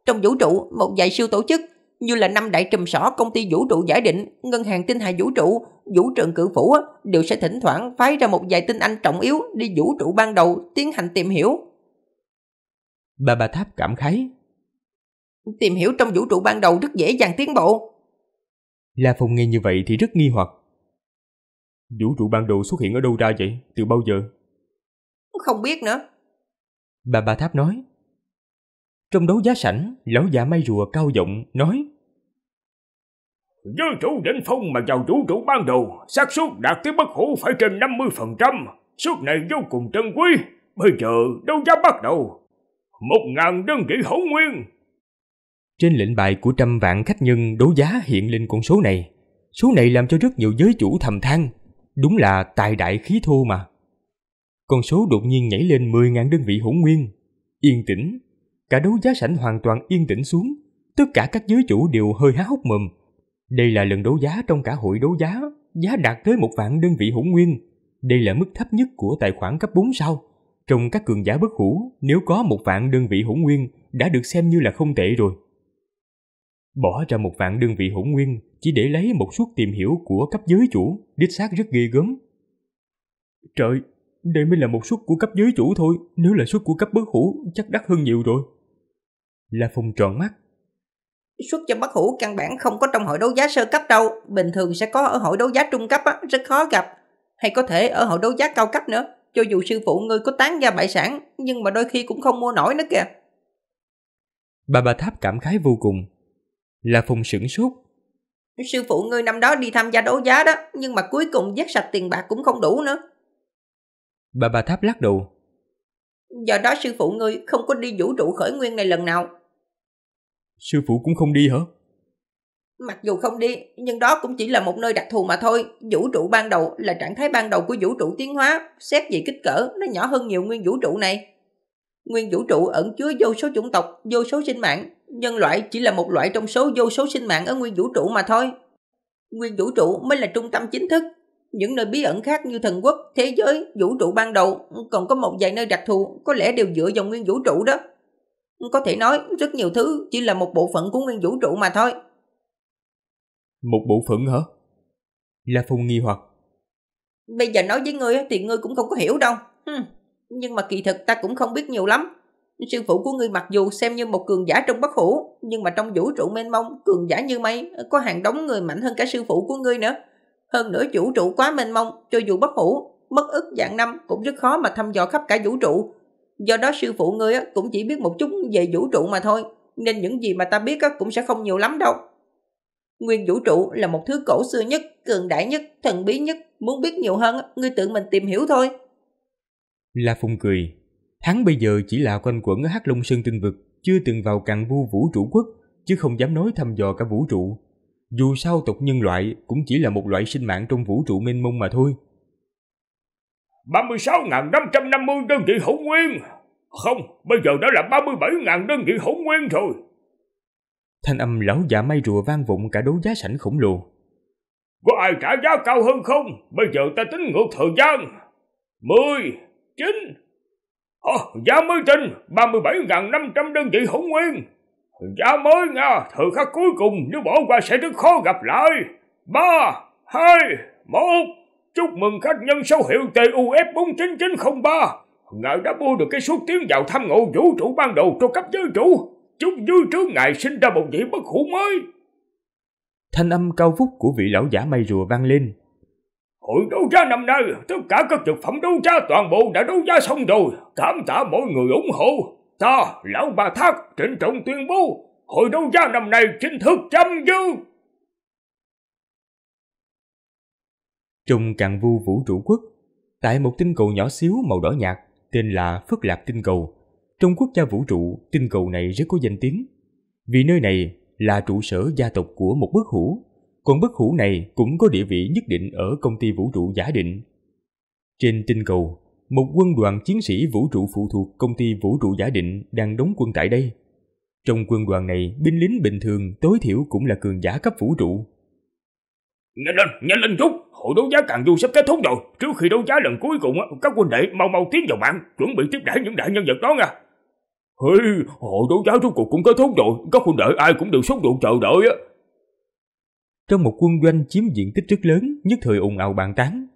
Trong vũ trụ, một vài siêu tổ chức như là năm đại trùm sỏ công ty vũ trụ giải định, ngân hàng tinh hà vũ trụ, vũ trường cự phủ đều sẽ thỉnh thoảng phái ra một vài tinh anh trọng yếu đi vũ trụ ban đầu tiến hành tìm hiểu. Bà bà tháp cảm khái. Tìm hiểu trong vũ trụ ban đầu rất dễ dàng tiến bộ. La Phong nghe như vậy thì rất nghi hoặc. Vũ trụ ban đầu xuất hiện ở đâu ra vậy? Từ bao giờ? Không biết nữa. Bà Bà Tháp nói. Trong đấu giá sảnh, lão già may rùa cao giọng nói. Với chủ đỉnh phong mà vào vũ trụ ban đầu, xác suất đạt tới bất hủ phải trên 50%. Suất này vô cùng trân quý. Bây giờ đấu giá bắt đầu. Một ngàn đơn vị hỗn nguyên. Trên lệnh bài của trăm vạn khách nhân đấu giá hiện lên con số này. Số này làm cho rất nhiều giới chủ thầm than. Đúng là tài đại khí thô mà. Con số đột nhiên nhảy lên 10.000 đơn vị hỗn nguyên. Yên tĩnh. Cả đấu giá sảnh hoàn toàn yên tĩnh xuống. Tất cả các giới chủ đều hơi há hốc mồm. Đây là lần đấu giá trong cả hội đấu giá. Giá đạt tới một vạn đơn vị hỗn nguyên. Đây là mức thấp nhất của tài khoản cấp 4 sao. Trong các cường giả bất hủ, nếu có một vạn đơn vị hỗn nguyên đã được xem như là không tệ rồi. Bỏ ra một vạn đơn vị hỗn nguyên chỉ để lấy một suất tìm hiểu của cấp giới chủ, đích xác rất ghê gớm. Trời, đây mới là một suất của cấp giới chủ thôi, nếu là suất của cấp bất hủ chắc đắt hơn nhiều rồi. La Phong tròn mắt. Suất cho bất hủ căn bản không có trong hội đấu giá sơ cấp đâu, bình thường sẽ có ở hội đấu giá trung cấp á, rất khó gặp. Hay có thể ở hội đấu giá cao cấp nữa, cho dù sư phụ ngươi có tán ra bại sản, nhưng mà đôi khi cũng không mua nổi nữa kìa. Bà bà tháp cảm khái vô cùng. La Phong sửng sốt. Sư phụ ngươi năm đó đi tham gia đấu giá đó, nhưng mà cuối cùng dắt sạch tiền bạc cũng không đủ nữa. Bà bà tháp lắc đầu. Do đó sư phụ ngươi không có đi vũ trụ khởi nguyên này lần nào. Sư phụ cũng không đi hả? Mặc dù không đi, nhưng đó cũng chỉ là một nơi đặc thù mà thôi. Vũ trụ ban đầu là trạng thái ban đầu của vũ trụ tiến hóa. Xét về kích cỡ, nó nhỏ hơn nhiều nguyên vũ trụ này. Nguyên vũ trụ ẩn chứa vô số chủng tộc, vô số sinh mạng. Nhân loại chỉ là một loại trong số vô số sinh mạng ở nguyên vũ trụ mà thôi. Nguyên vũ trụ mới là trung tâm chính thức. Những nơi bí ẩn khác như thần quốc, thế giới, vũ trụ ban đầu, còn có một vài nơi đặc thù có lẽ đều dựa vào nguyên vũ trụ đó. Có thể nói rất nhiều thứ chỉ là một bộ phận của nguyên vũ trụ mà thôi. Một bộ phận hả? La Phong nghi hoặc. Bây giờ nói với ngươi thì ngươi cũng không có hiểu đâu. Hừm. Nhưng mà kỳ thực ta cũng không biết nhiều lắm. Sư phụ của ngươi mặc dù xem như một cường giả trong bất hủ, nhưng mà trong vũ trụ mênh mông, cường giả như mây, có hàng đống người mạnh hơn cả sư phụ của ngươi nữa. Hơn nữa vũ trụ quá mênh mông, cho dù bất hủ, mất ức dạng năm cũng rất khó mà thăm dò khắp cả vũ trụ. Do đó sư phụ ngươi cũng chỉ biết một chút về vũ trụ mà thôi, nên những gì mà ta biết cũng sẽ không nhiều lắm đâu. Nguyên vũ trụ là một thứ cổ xưa nhất, cường đại nhất, thần bí nhất, muốn biết nhiều hơn, ngươi tự mình tìm hiểu thôi. La Phong cười. Hắn bây giờ chỉ là quanh quẩn ở Hắc Long Sơn tinh vực, chưa từng vào càng vu vũ trụ quốc, chứ không dám nói thăm dò cả vũ trụ. Dù sao tộc nhân loại cũng chỉ là một loại sinh mạng trong vũ trụ mênh mông mà thôi. 36.550 đơn vị hỗn nguyên. Không, bây giờ đã là 37.000 đơn vị hỗn nguyên rồi. Thanh âm lão già may rùa vang vọng cả đấu giá sảnh khổng lồ. Có ai trả giá cao hơn không? Bây giờ ta tính ngược thời gian. 10, 9, à, giá mới tin 37.500 đơn vị hỗn nguyên. Giá mới nha, thời khắc cuối cùng nếu bỏ qua sẽ rất khó gặp lại. 3, 2, 1. Chúc mừng khách nhân số hiệu TUF 49903. Ngài đã mua được cái suất tiến vào thăm ngộ vũ trụ ban đầu cho cấp giới chủ. Chúc vui trước ngài sinh ra một vị bất hủ mới. Thanh âm cao vút của vị lão giả may rùa vang lên. Hội đấu giá năm nay, tất cả các thực phẩm đấu giá toàn bộ đã đấu giá xong rồi. Cảm tạ mọi người ủng hộ. Ta, lão bà thác, trịnh trọng tuyên bố, hội đấu giá năm nay chính thức chấm dứt. Trong càng vu vũ trụ quốc, tại một tinh cầu nhỏ xíu màu đỏ nhạt tên là Phất Lạc Tinh Cầu, trong quốc gia vũ trụ, tinh cầu này rất có danh tiếng. Vì nơi này là trụ sở gia tộc của một bất hủ, còn bất hủ này cũng có địa vị nhất định ở công ty vũ trụ giả định. Trên tinh cầu, một quân đoàn chiến sĩ vũ trụ phụ thuộc công ty vũ trụ giả định đang đóng quân tại đây. Trong quân đoàn này, binh lính bình thường tối thiểu cũng là cường giả cấp vũ trụ. Nhanh lên, nhanh lên chút, hội đấu giá càng du sắp kết thúc rồi. Trước khi đấu giá lần cuối cùng, các quân đệ mau mau tiến vào mạng, chuẩn bị tiếp đãi những đại nhân vật đó nha. Hey, hội đấu giá rốt cuộc cũng kết thúc rồi, các quân đệ ai cũng đều sốt ruột chờ đợi á. Trong một quân doanh chiếm diện tích rất lớn, nhất thời ồn ào bàn tán.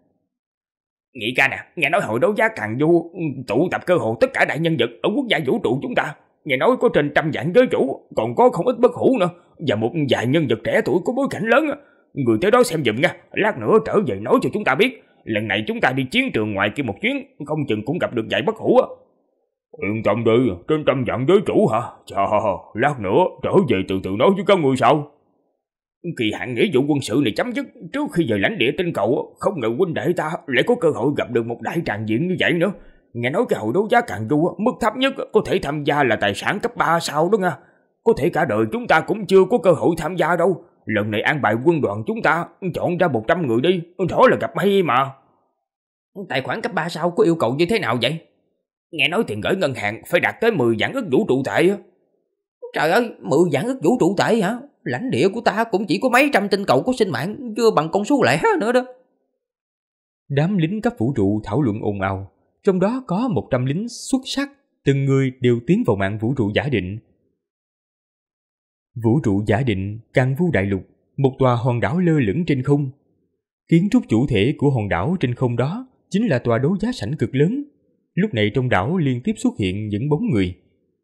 Nghĩ ca nè, nghe nói hội đấu giá càng du tụ tập cơ hội tất cả đại nhân vật ở quốc gia vũ trụ chúng ta. Nghe nói có trên trăm vạn giới chủ, còn có không ít bất hủ nữa, và một vài nhân vật trẻ tuổi có bối cảnh lớn. Người tới đó xem giùm nha, lát nữa trở về nói cho chúng ta biết. Lần này chúng ta đi chiến trường ngoài kia một chuyến, không chừng cũng gặp được dạy bất hủ á. Yên tâm đi, trên trăm dặn giới chủ hả? Chà, lát nữa trở về từ từ nói với các người sao? Kỳ hạn nghĩa vụ quân sự này chấm dứt trước khi rời lãnh địa tinh cầu, không ngờ huynh đệ ta lại có cơ hội gặp được một đại tràng diện như vậy nữa. Nghe nói cái hội đấu giá càng đua, mức thấp nhất có thể tham gia là tài sản cấp 3 sao đó nha. Có thể cả đời chúng ta cũng chưa có cơ hội tham gia đâu. Lần này an bài quân đoàn chúng ta chọn ra 100 người đi, đó là gặp may mà. Tài khoản cấp 3 sao có yêu cầu như thế nào vậy? Nghe nói tiền gửi ngân hàng phải đạt tới 10 giảng ức vũ trụ tệ. Trời ơi, 10 giảng ức vũ trụ tệ hả? Lãnh địa của ta cũng chỉ có mấy trăm tinh cầu có sinh mạng, chưa bằng con số lẻ nữa đó. Đám lính cấp vũ trụ thảo luận ồn ào, trong đó có 100 lính xuất sắc, từng người đều tiến vào mạng vũ trụ giả định. Vũ trụ giả định, càng vu đại lục, một tòa hòn đảo lơ lửng trên không. Kiến trúc chủ thể của hòn đảo trên không đó chính là tòa đấu giá sảnh cực lớn. Lúc này trong đảo liên tiếp xuất hiện những bóng người.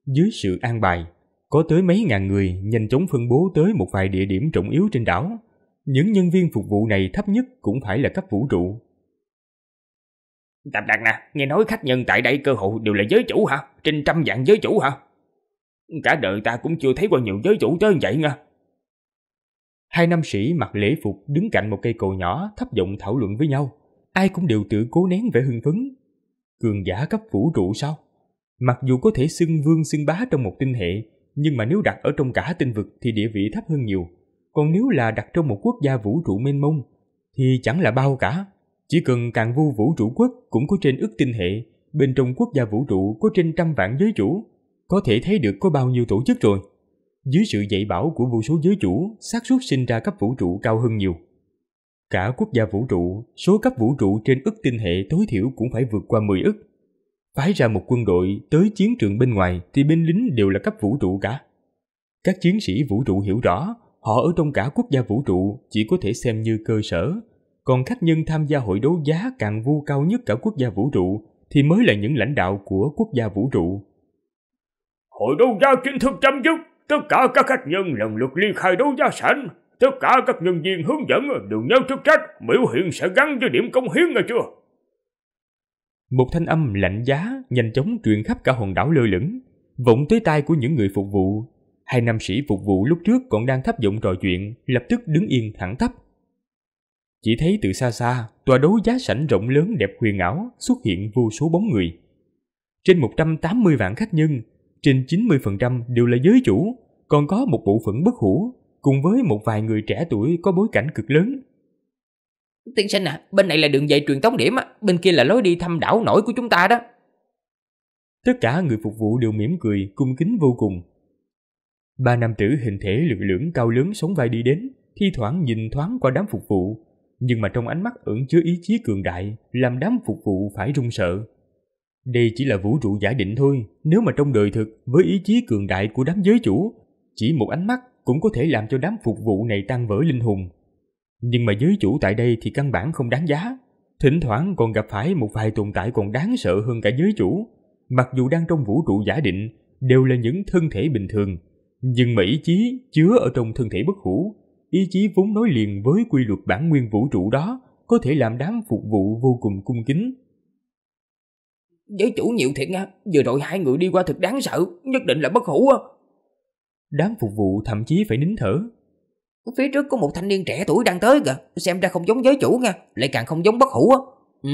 Dưới sự an bài, có tới mấy ngàn người nhanh chóng phân bố tới một vài địa điểm trọng yếu trên đảo. Những nhân viên phục vụ này thấp nhất cũng phải là cấp vũ trụ. Tạp đặt nè, nghe nói khách nhân tại đây cơ hội đều là giới chủ hả? Trên trăm vạn giới chủ hả? Cả đời ta cũng chưa thấy qua nhiều giới chủ tới vậy nha. Hai nam sĩ mặc lễ phục đứng cạnh một cây cầu nhỏ thấp giọng thảo luận với nhau. Ai cũng đều tự cố nén vẻ hưng phấn. Cường giả cấp vũ trụ sao? Mặc dù có thể xưng vương xưng bá trong một tinh hệ, nhưng mà nếu đặt ở trong cả tinh vực thì địa vị thấp hơn nhiều. Còn nếu là đặt trong một quốc gia vũ trụ mênh mông, thì chẳng là bao cả. Chỉ cần càng vu vũ trụ quốc cũng có trên ức tinh hệ, bên trong quốc gia vũ trụ có trên trăm vạn giới chủ, có thể thấy được có bao nhiêu tổ chức rồi. Dưới sự dạy bảo của vô số giới chủ, xác suất sinh ra cấp vũ trụ cao hơn nhiều. Cả quốc gia vũ trụ, số cấp vũ trụ trên ức tinh hệ tối thiểu cũng phải vượt qua 10 ức. Phái ra một quân đội tới chiến trường bên ngoài thì binh lính đều là cấp vũ trụ cả. Các chiến sĩ vũ trụ hiểu rõ, họ ở trong cả quốc gia vũ trụ chỉ có thể xem như cơ sở, còn khách nhân tham gia hội đấu giá càng vu cao nhất cả quốc gia vũ trụ thì mới là những lãnh đạo của quốc gia vũ trụ. Hội đấu giá chính thức chấm dứt, tất cả các khách nhân lần lượt ly khai đấu giá sảnh, tất cả các nhân viên hướng dẫn đều nhớ chức trách, biểu hiện sẽ gắn với điểm công hiến nghe chưa? Một thanh âm lạnh giá nhanh chóng truyền khắp cả hòn đảo lơ lửng, vọng tới tai của những người phục vụ. Hai nam sĩ phục vụ lúc trước còn đang thấp giọng trò chuyện, lập tức đứng yên thẳng tắp. Chỉ thấy từ xa xa, tòa đấu giá sảnh rộng lớn đẹp huyền ảo xuất hiện vô số bóng người. Trên 180 vạn khách nhân, trên 90% đều là giới chủ, còn có một bộ phận bất hủ, cùng với một vài người trẻ tuổi có bối cảnh cực lớn. Tiên sinh à, bên này là đường dây truyền tống điểm á, bên kia là lối đi thăm đảo nổi của chúng ta đó. Tất cả người phục vụ đều mỉm cười, cung kính vô cùng. Ba nam tử hình thể lực lưỡng cao lớn sống vai đi đến, thi thoảng nhìn thoáng qua đám phục vụ, nhưng mà trong ánh mắt ẩn chứa ý chí cường đại, làm đám phục vụ phải run sợ. Đây chỉ là vũ trụ giả định thôi, nếu mà trong đời thực với ý chí cường đại của đám giới chủ, chỉ một ánh mắt cũng có thể làm cho đám phục vụ này tan vỡ linh hồn. Nhưng mà giới chủ tại đây thì căn bản không đáng giá, thỉnh thoảng còn gặp phải một vài tồn tại còn đáng sợ hơn cả giới chủ. Mặc dù đang trong vũ trụ giả định, đều là những thân thể bình thường, nhưng mà ý chí chứa ở trong thân thể bất hủ, ý chí vốn nối liền với quy luật bản nguyên vũ trụ đó, có thể làm đám phục vụ vô cùng cung kính. Giới chủ nhiều thiệt nha, vừa rồi hai người đi qua thật đáng sợ, nhất định là bất hủ á. Đám phục vụ thậm chí phải nín thở. Phía trước có một thanh niên trẻ tuổi đang tới kìa, xem ra không giống giới chủ nha, lại càng không giống bất hủ á. Ừ,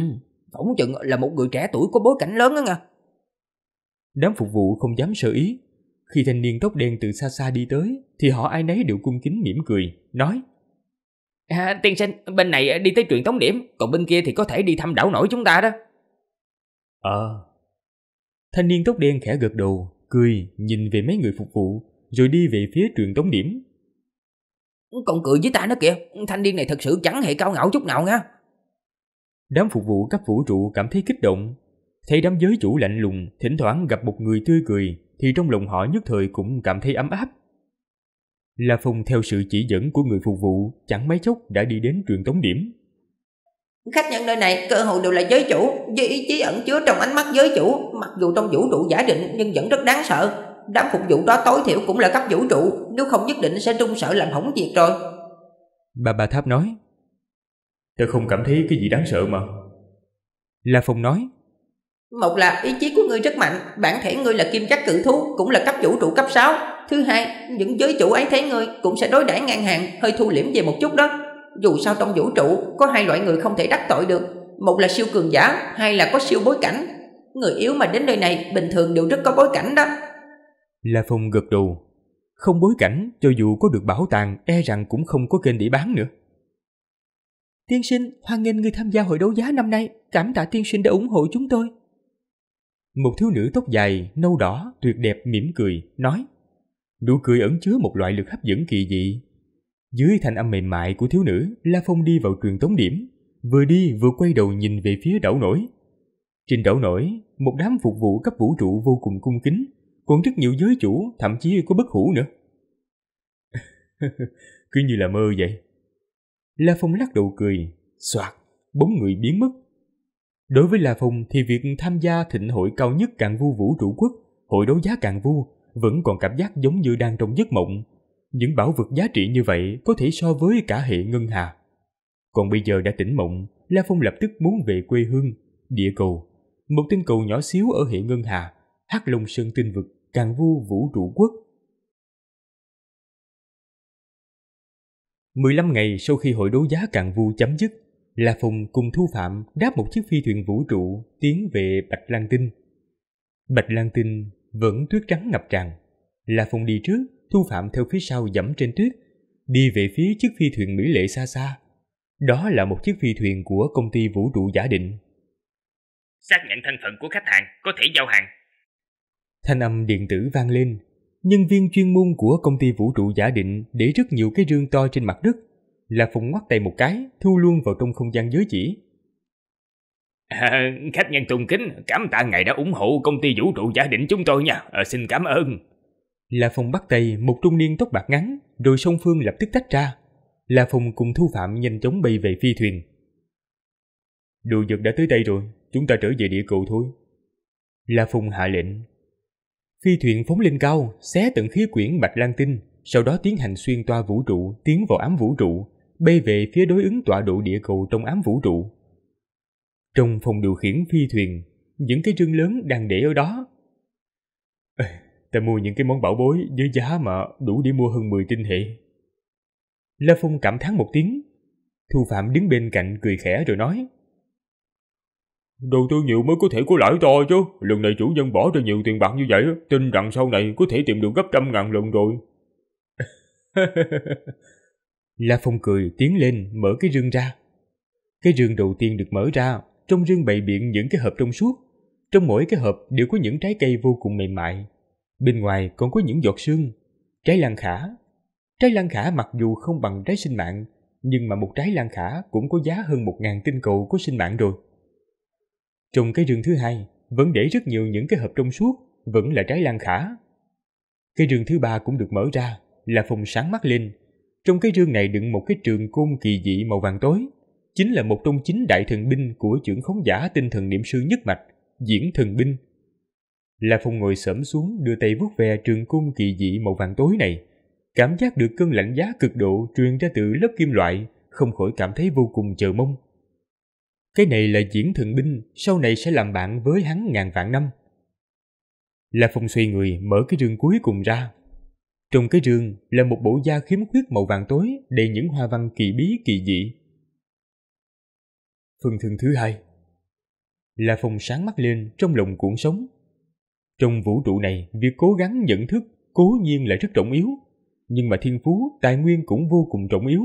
phỏng chừng là một người trẻ tuổi có bối cảnh lớn á nha. Đám phục vụ không dám sơ ý. Khi thanh niên tóc đen từ xa xa đi tới, thì họ ai nấy đều cung kính mỉm cười, nói À, tiên sinh, bên này đi tới truyền tống điểm, còn bên kia thì có thể đi thăm đảo nổi chúng ta đó. Ờ. Thanh niên tóc đen khẽ gật đầu, cười, nhìn về mấy người phục vụ, rồi đi về phía truyền tống điểm. Còn cười với ta nữa kìa, thanh niên này thật sự chẳng hề cao ngạo chút nào nha. Đám phục vụ cấp vũ trụ cảm thấy kích động. Thấy đám giới chủ lạnh lùng, thỉnh thoảng gặp một người tươi cười, thì trong lòng họ nhất thời cũng cảm thấy ấm áp. La Phong theo sự chỉ dẫn của người phục vụ, chẳng mấy chốc đã đi đến truyền tống điểm. Khách nhân nơi này cơ hội đều là giới chủ, với ý chí ẩn chứa trong ánh mắt giới chủ, mặc dù trong vũ trụ giả định nhưng vẫn rất đáng sợ. Đám phục vụ đó tối thiểu cũng là cấp vũ trụ, nếu không nhất định sẽ trung sợ làm hỏng việc rồi. Bà bà Tháp nói. Tôi không cảm thấy cái gì đáng sợ mà. La Phong nói. Một là ý chí của ngươi rất mạnh, bản thể ngươi là kim chắc cự thú, cũng là cấp vũ trụ cấp 6. Thứ hai, những giới chủ ấy thấy ngươi cũng sẽ đối đãi ngang hàng, hơi thu liễm về một chút đó. Dù sao trong vũ trụ có hai loại người không thể đắc tội được, một là siêu cường giả, hai là có siêu bối cảnh. Người yếu mà đến nơi này bình thường đều rất có bối cảnh đó. La Phong gật đầu. Không bối cảnh, cho dù có được bảo tàng, e rằng cũng không có kênh để bán nữa. Tiên sinh, hoan nghênh người tham gia hội đấu giá năm nay. Cảm tạ tiên sinh đã ủng hộ chúng tôi. Một thiếu nữ tóc dài, nâu đỏ, tuyệt đẹp mỉm cười, nói. Nụ cười ẩn chứa một loại lực hấp dẫn kỳ dị. Dưới thanh âm mềm mại của thiếu nữ, La Phong đi vào truyền tống điểm. Vừa đi vừa quay đầu nhìn về phía đảo nổi. Trên đảo nổi, một đám phục vụ cấp vũ trụ vô cùng cung kính, còn rất nhiều giới chủ, thậm chí có bất hủ nữa. [LAUGHS] Cứ như là mơ vậy. La Phong lắc đầu cười, soạt, bóng người biến mất. Đối với La Phong thì việc tham gia thịnh hội cao nhất cạn vu vũ trụ quốc, hội đấu giá cạn vu, vẫn còn cảm giác giống như đang trong giấc mộng. Những bảo vật giá trị như vậy có thể so với cả hệ ngân hà. Còn bây giờ đã tỉnh mộng, La Phong lập tức muốn về quê hương, địa cầu. Một tinh cầu nhỏ xíu ở hệ ngân hà, Hắc Long Sơn tinh vực, Càn Vu vũ trụ quốc. 15 ngày sau khi hội đấu giá Càn Vu chấm dứt, La Phong cùng Thu Phạm đáp một chiếc phi thuyền vũ trụ tiến về Bạch Lan Tinh. Bạch Lan Tinh vẫn tuyết trắng ngập tràn. La Phong đi trước, Thu Phạm theo phía sau dẫm trên tuyết, đi về phía chiếc phi thuyền mỹ lệ xa xa. Đó là một chiếc phi thuyền của công ty vũ trụ giả định. Xác nhận thân phận của khách hàng, có thể giao hàng. Thanh âm điện tử vang lên. Nhân viên chuyên môn của công ty vũ trụ giả định để rất nhiều cái rương to trên mặt đất. La Phong ngoắt tay một cái, thu luôn vào trong không gian giới chỉ. À, khách nhân tôn kính, cảm tạ ngài đã ủng hộ công ty vũ trụ giả định chúng tôi nha, à, xin cảm ơn. La Phong bắt tay một trung niên tóc bạc ngắn, rồi song phương lập tức tách ra. La Phong cùng Thu Phạm nhanh chóng bay về phi thuyền. Đồ vật đã tới đây rồi, chúng ta trở về địa cầu thôi. La Phong hạ lệnh. Phi thuyền phóng lên cao, xé tận khí quyển Bạch Lan Tinh, sau đó tiến hành xuyên toa vũ trụ, tiến vào ám vũ trụ, bay về phía đối ứng tọa độ địa cầu trong ám vũ trụ. Trong phòng điều khiển phi thuyền, những cái rương lớn đang để ở đó. Ê, ta mua những cái món bảo bối với giá mà đủ để mua hơn 10 tinh hệ. La Phong cảm thán một tiếng. Thu Phạm đứng bên cạnh cười khẽ rồi nói. Đầu tư nhiều mới có thể có lãi to chứ. Lần này chủ nhân bỏ ra nhiều tiền bạc như vậy, tin rằng sau này có thể tìm được gấp trăm ngàn lần rồi. [LAUGHS] La Phong cười tiến lên mở cái rương ra. Cái rương đầu tiên được mở ra, trong rương bày biện những cái hộp trong suốt. Trong mỗi cái hộp đều có những trái cây vô cùng mềm mại. Bên ngoài còn có những giọt sương. Trái lan khả. Trái lan khả mặc dù không bằng trái sinh mạng, nhưng mà một trái lan khả cũng có giá hơn một ngàn tinh cầu của sinh mạng rồi. Trong cái rừng thứ hai, vẫn để rất nhiều những cái hộp trong suốt, vẫn là trái lan khả. Cái rừng thứ ba cũng được mở ra, là phòng sáng mắt lên. Trong cái rương này đựng một cái trường côn kỳ dị màu vàng tối, chính là một trong chín đại thần binh của trưởng khống giả tinh thần niệm sư nhất mạch, diễn thần binh. La Phong ngồi sẫm xuống đưa tay vuốt ve trường cung kỳ dị màu vàng tối này, cảm giác được cơn lạnh giá cực độ truyền ra từ lớp kim loại, không khỏi cảm thấy vô cùng chờ mong. Cái này là diễn thần binh, sau này sẽ làm bạn với hắn ngàn vạn năm. La Phong xoay người mở cái rương cuối cùng ra. Trong cái rương là một bộ da khiếm khuyết màu vàng tối đầy những hoa văn kỳ bí kỳ dị. Phần thường thứ hai La Phong sáng mắt lên trong lòng cuộn sống. Trong vũ trụ này, việc cố gắng nhận thức cố nhiên là rất trọng yếu, nhưng mà thiên phú, tài nguyên cũng vô cùng trọng yếu.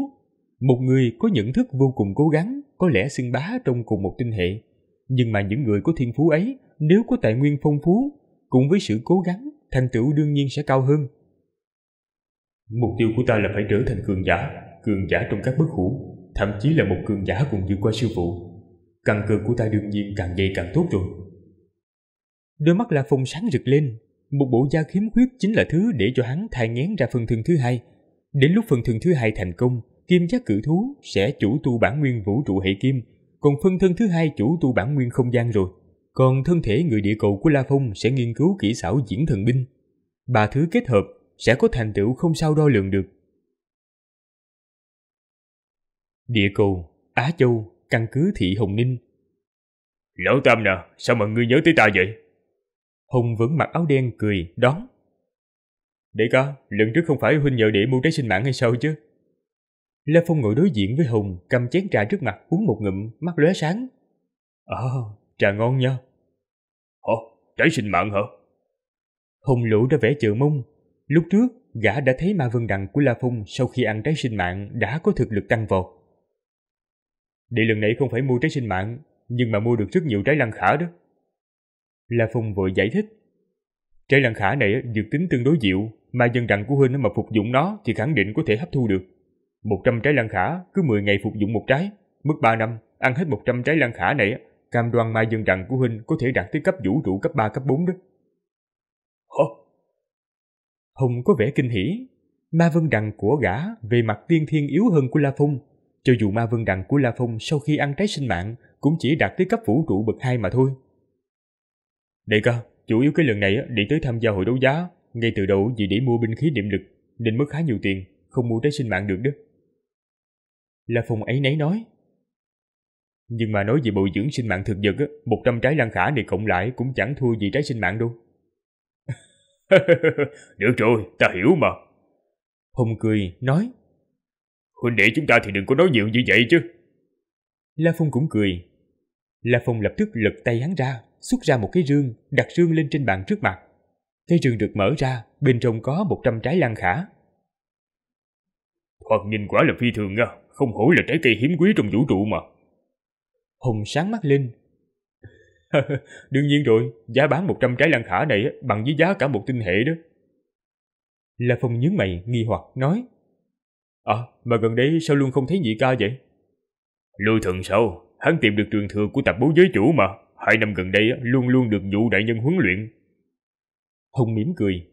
Một người có nhận thức vô cùng cố gắng có lẽ xưng bá trong cùng một tinh hệ, nhưng mà những người có thiên phú ấy nếu có tài nguyên phong phú, cùng với sự cố gắng, thành tựu đương nhiên sẽ cao hơn. Mục tiêu của ta là phải trở thành cường giả, cường giả trong các bất hủ, thậm chí là một cường giả cùng vượt qua sư phụ. Căn cơ của ta đương nhiên càng dày càng tốt rồi. Đôi mắt La Phong sáng rực lên, một bộ da khiếm khuyết chính là thứ để cho hắn thai ngén ra phần thân thứ hai. Đến lúc phần thân thứ hai thành công, kim giác cử thú sẽ chủ tu bản nguyên vũ trụ hệ kim, còn phân thân thứ hai chủ tu bản nguyên không gian rồi. Còn thân thể người địa cầu của La Phong sẽ nghiên cứu kỹ xảo diễn thần binh. Ba thứ kết hợp sẽ có thành tựu không sao đo lường được. Địa cầu, Á Châu, căn cứ Thị Hồng Ninh. Lão Tam nè, sao mà ngươi nhớ tới ta vậy? Hùng vẫn mặc áo đen cười, đón. Đệ ca, lần trước không phải huynh nhờ đệ mua trái sinh mạng hay sao chứ? La Phong ngồi đối diện với Hùng, cầm chén trà trước mặt uống một ngụm, mắt lóe sáng. Ờ, trà ngon nha. Hả? Trái sinh mạng hả? Hùng lũ ra vẻ chờ mông. Lúc trước, gã đã thấy ma vân đằng của La Phong sau khi ăn trái sinh mạng đã có thực lực tăng vọt. Đệ lần này không phải mua trái sinh mạng, nhưng mà mua được rất nhiều trái lăng khả đó. La Phong vội giải thích. Trái lăng khả này dược tính tương đối dịu, mà dân đằng của huynh mà phục dụng nó thì khẳng định có thể hấp thu được. 100 trái lăng khả cứ 10 ngày phục dụng một trái, mất 3 năm, ăn hết 100 trái lăng khả này, cam đoan mai dân đằng của huynh có thể đạt tới cấp vũ trụ cấp 3 cấp 4 đó. Hả? Hùng có vẻ kinh hỉ. Ma vân đằng của gã về mặt tiên thiên yếu hơn của La Phong. Cho dù ma vân đằng của La Phong sau khi ăn trái sinh mạng cũng chỉ đạt tới cấp vũ trụ bậc 2 mà thôi. Đệ ca, chủ yếu cái lần này để tới tham gia hội đấu giá, ngay từ đầu vì để mua binh khí niệm lực nên mất khá nhiều tiền, không mua trái sinh mạng được đó. La Phong ấy nấy nói. Nhưng mà nói về bồi dưỡng sinh mạng thực vật, 100 trái lan khả này cộng lại cũng chẳng thua gì trái sinh mạng đâu. [LAUGHS] Được rồi, ta hiểu mà. Hùng cười, nói. Huynh đệ chúng ta thì đừng có nói nhiều như vậy chứ. La Phong cũng cười. La Phong lập tức lật tay hắn ra, xuất ra một cái rương, đặt rương lên trên bàn trước mặt. Cái rương được mở ra, bên trong có 100 trái lan khả. Thoạt nhìn quả là phi thường nha, không hổ là trái cây hiếm quý trong vũ trụ mà. Hùng sáng mắt lên. [LAUGHS] Đương nhiên rồi, giá bán 100 trái lan khả này bằng với giá cả một tinh hệ đó. La Phong nhướng mày, nghi hoặc, nói. À, mà gần đây sao luôn không thấy nhị ca vậy? Lưu thần sao? Hắn tìm được truyền thừa của tập bố giới chủ mà. Hai năm gần đây luôn luôn được vũ đại nhân huấn luyện. Hùng mỉm cười.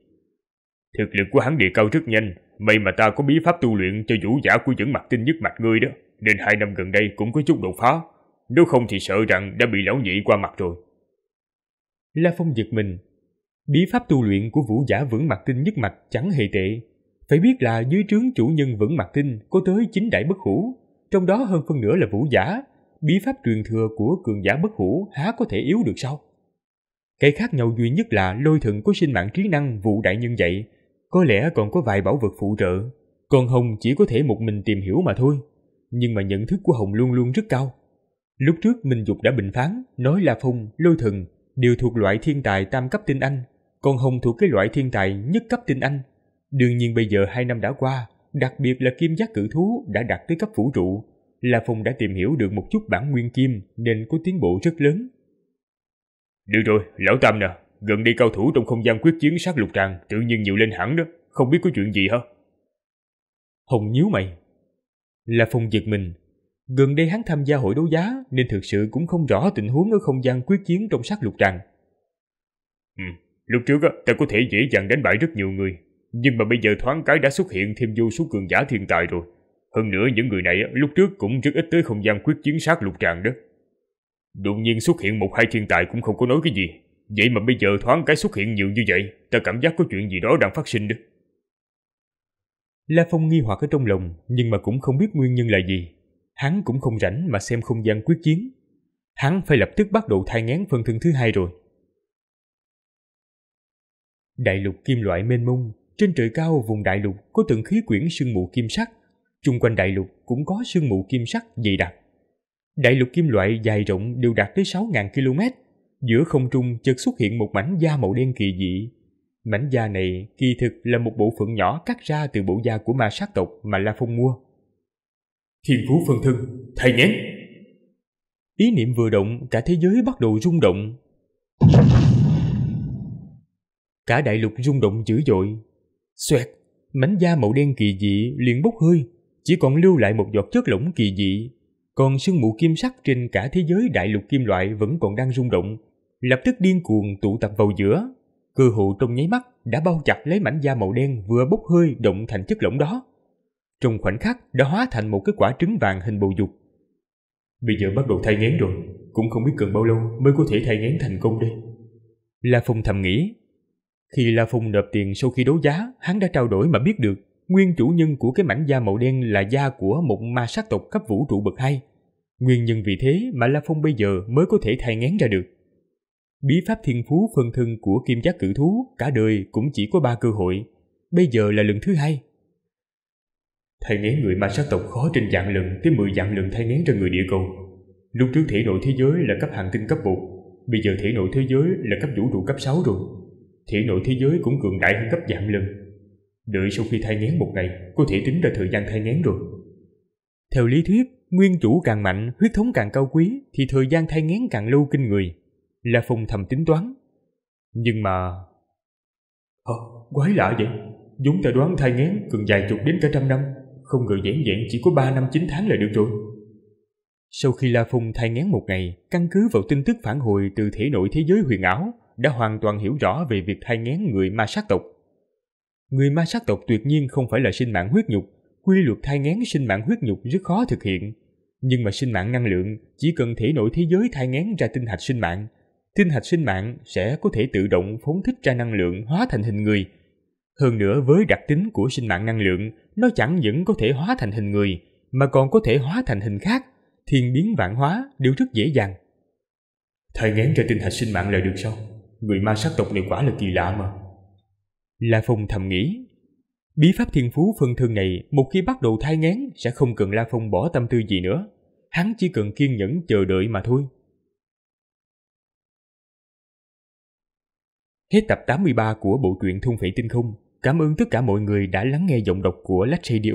Thực lực của hắn đề cao rất nhanh. May mà ta có bí pháp tu luyện cho vũ giả của dẫn mặt tinh nhất mặt ngươi đó. Nên hai năm gần đây cũng có chút đột phá. Nếu không thì sợ rằng đã bị lão nhị qua mặt rồi. La Phong giật mình. Bí pháp tu luyện của vũ giả vững mặt tinh nhất mặt chẳng hề tệ. Phải biết là dưới trướng chủ nhân vững mặt tinh có tới chín đại bất hủ, trong đó hơn phân nửa là vũ giả. Bí pháp truyền thừa của cường giả bất hủ há có thể yếu được sao? Cái khác nhau duy nhất là lôi thần có sinh mạng trí năng vụ đại nhân dạy, có lẽ còn có vài bảo vật phụ trợ. Còn Hồng chỉ có thể một mình tìm hiểu mà thôi. Nhưng mà nhận thức của Hồng luôn luôn rất cao. Lúc trước Minh Dục đã bình phán, nói là Phong, Lôi Thần đều thuộc loại thiên tài tam cấp tinh anh, còn Hồng thuộc cái loại thiên tài nhất cấp tinh anh. Đương nhiên bây giờ hai năm đã qua, đặc biệt là kim giác cử thú đã đạt tới cấp vũ trụ, là Phong đã tìm hiểu được một chút bản nguyên kim nên có tiến bộ rất lớn. Được rồi, lão Tam nè, gần đây cao thủ trong không gian quyết chiến sát lục tràng tự nhiên nhiều lên hẳn đó, không biết có chuyện gì hả? Hồng nhíu mày. Là Phong giật mình, Gần đây hắn tham gia hội đấu giá nên thực sự cũng không rõ tình huống ở không gian quyết chiến trong sát lục tràng. Ừ, lúc trước á, ta có thể dễ dàng đánh bại rất nhiều người, nhưng mà bây giờ thoáng cái đã xuất hiện thêm vô số cường giả thiên tài rồi. Hơn nữa những người này á, lúc trước cũng rất ít tới không gian quyết chiến sát lục tràng đó. Đột nhiên xuất hiện một hai thiên tài cũng không có nói cái gì. Vậy mà bây giờ thoáng cái xuất hiện nhiều như vậy, ta cảm giác có chuyện gì đó đang phát sinh đó. La Phong nghi hoặc ở trong lòng, nhưng mà cũng không biết nguyên nhân là gì hắn cũng không rảnh mà xem không gian quyết chiến. Hắn phải lập tức bắt đầu thai ngán phân thân thứ hai rồi. Đại lục kim loại mênh mông, trên trời cao vùng đại lục có từng khí quyển sương mù kim sắc, chung quanh đại lục cũng có sương mù kim sắc dày đặc. Đại lục kim loại dài rộng đều đạt tới 6.000 km, giữa không trung chợt xuất hiện một mảnh da màu đen kỳ dị. Mảnh da này kỳ thực là một bộ phận nhỏ cắt ra từ bộ da của ma sát tộc mà La Phong mua. Thiên phú phân thân, thầy nhén. Ý niệm vừa động, cả thế giới bắt đầu rung động. Cả đại lục rung động dữ dội. Xoẹt, mảnh da màu đen kỳ dị liền bốc hơi, chỉ còn lưu lại một giọt chất lỏng kỳ dị. Còn sương mù kim sắc trên cả thế giới đại lục kim loại vẫn còn đang rung động, lập tức điên cuồng tụ tập vào giữa. Cơ hội trong nháy mắt đã bao chặt lấy mảnh da màu đen vừa bốc hơi động thành chất lỏng đó trong khoảnh khắc đã hóa thành một cái quả trứng vàng hình bầu dục. Bây giờ bắt đầu thai nghén rồi, cũng không biết cần bao lâu mới có thể thai nghén thành công đây. La Phong thầm nghĩ. Khi La Phong nộp tiền sau khi đấu giá, hắn đã trao đổi mà biết được nguyên chủ nhân của cái mảnh da màu đen là da của một ma sát tộc cấp vũ trụ bậc hai. Nguyên nhân vì thế mà La Phong bây giờ mới có thể thay ngén ra được. Bí pháp thiên phú phân thân của kim giác cử thú cả đời cũng chỉ có ba cơ hội, bây giờ là lần thứ hai. Thay ngén người ma sát tộc khó trên dạng lần tới 10 dạng lần thay ngén ra người địa cầu. Lúc trước thể nội thế giới là cấp hàng tinh cấp 1, bây giờ thể nội thế giới là cấp vũ trụ cấp 6 rồi. Thể nội thế giới cũng cường đại hơn cấp dạng lần. Đợi sau khi thai ngén một ngày, có thể tính ra thời gian thai ngén rồi. Theo lý thuyết, nguyên chủ càng mạnh, huyết thống càng cao quý, thì thời gian thai ngén càng lâu kinh người. La Phong thầm tính toán. Nhưng mà... Hả? Quái lạ vậy? Chúng ta đoán thai ngén cần dài chục đến cả trăm năm, không ngờ dẻn dẹn chỉ có ba năm chín tháng là được rồi. Sau khi La Phong thai ngén một ngày, căn cứ vào tin tức phản hồi từ thể nội thế giới huyền ảo, đã hoàn toàn hiểu rõ về việc thai ngén người ma sát tộc. Người ma sát tộc tuyệt nhiên không phải là sinh mạng huyết nhục, quy luật thai ngén sinh mạng huyết nhục rất khó thực hiện. Nhưng mà sinh mạng năng lượng chỉ cần thể nội thế giới thai ngén ra tinh hạch sinh mạng, tinh hạch sinh mạng sẽ có thể tự động phóng thích ra năng lượng hóa thành hình người. Hơn nữa với đặc tính của sinh mạng năng lượng, nó chẳng những có thể hóa thành hình người, mà còn có thể hóa thành hình khác, thiên biến vạn hóa đều rất dễ dàng. Thai ngén ra tinh hạch sinh mạng là được sao? Người ma sát tộc này quả là kỳ lạ mà. La Phong thầm nghĩ. Bí pháp thiên phú phân thân này một khi bắt đầu thai ngán, sẽ không cần La Phong bỏ tâm tư gì nữa. Hắn chỉ cần kiên nhẫn chờ đợi mà thôi. Hết tập 83 của bộ truyện Thung Phệ Tinh Không. Cảm ơn tất cả mọi người đã lắng nghe giọng đọc của Lách Radio.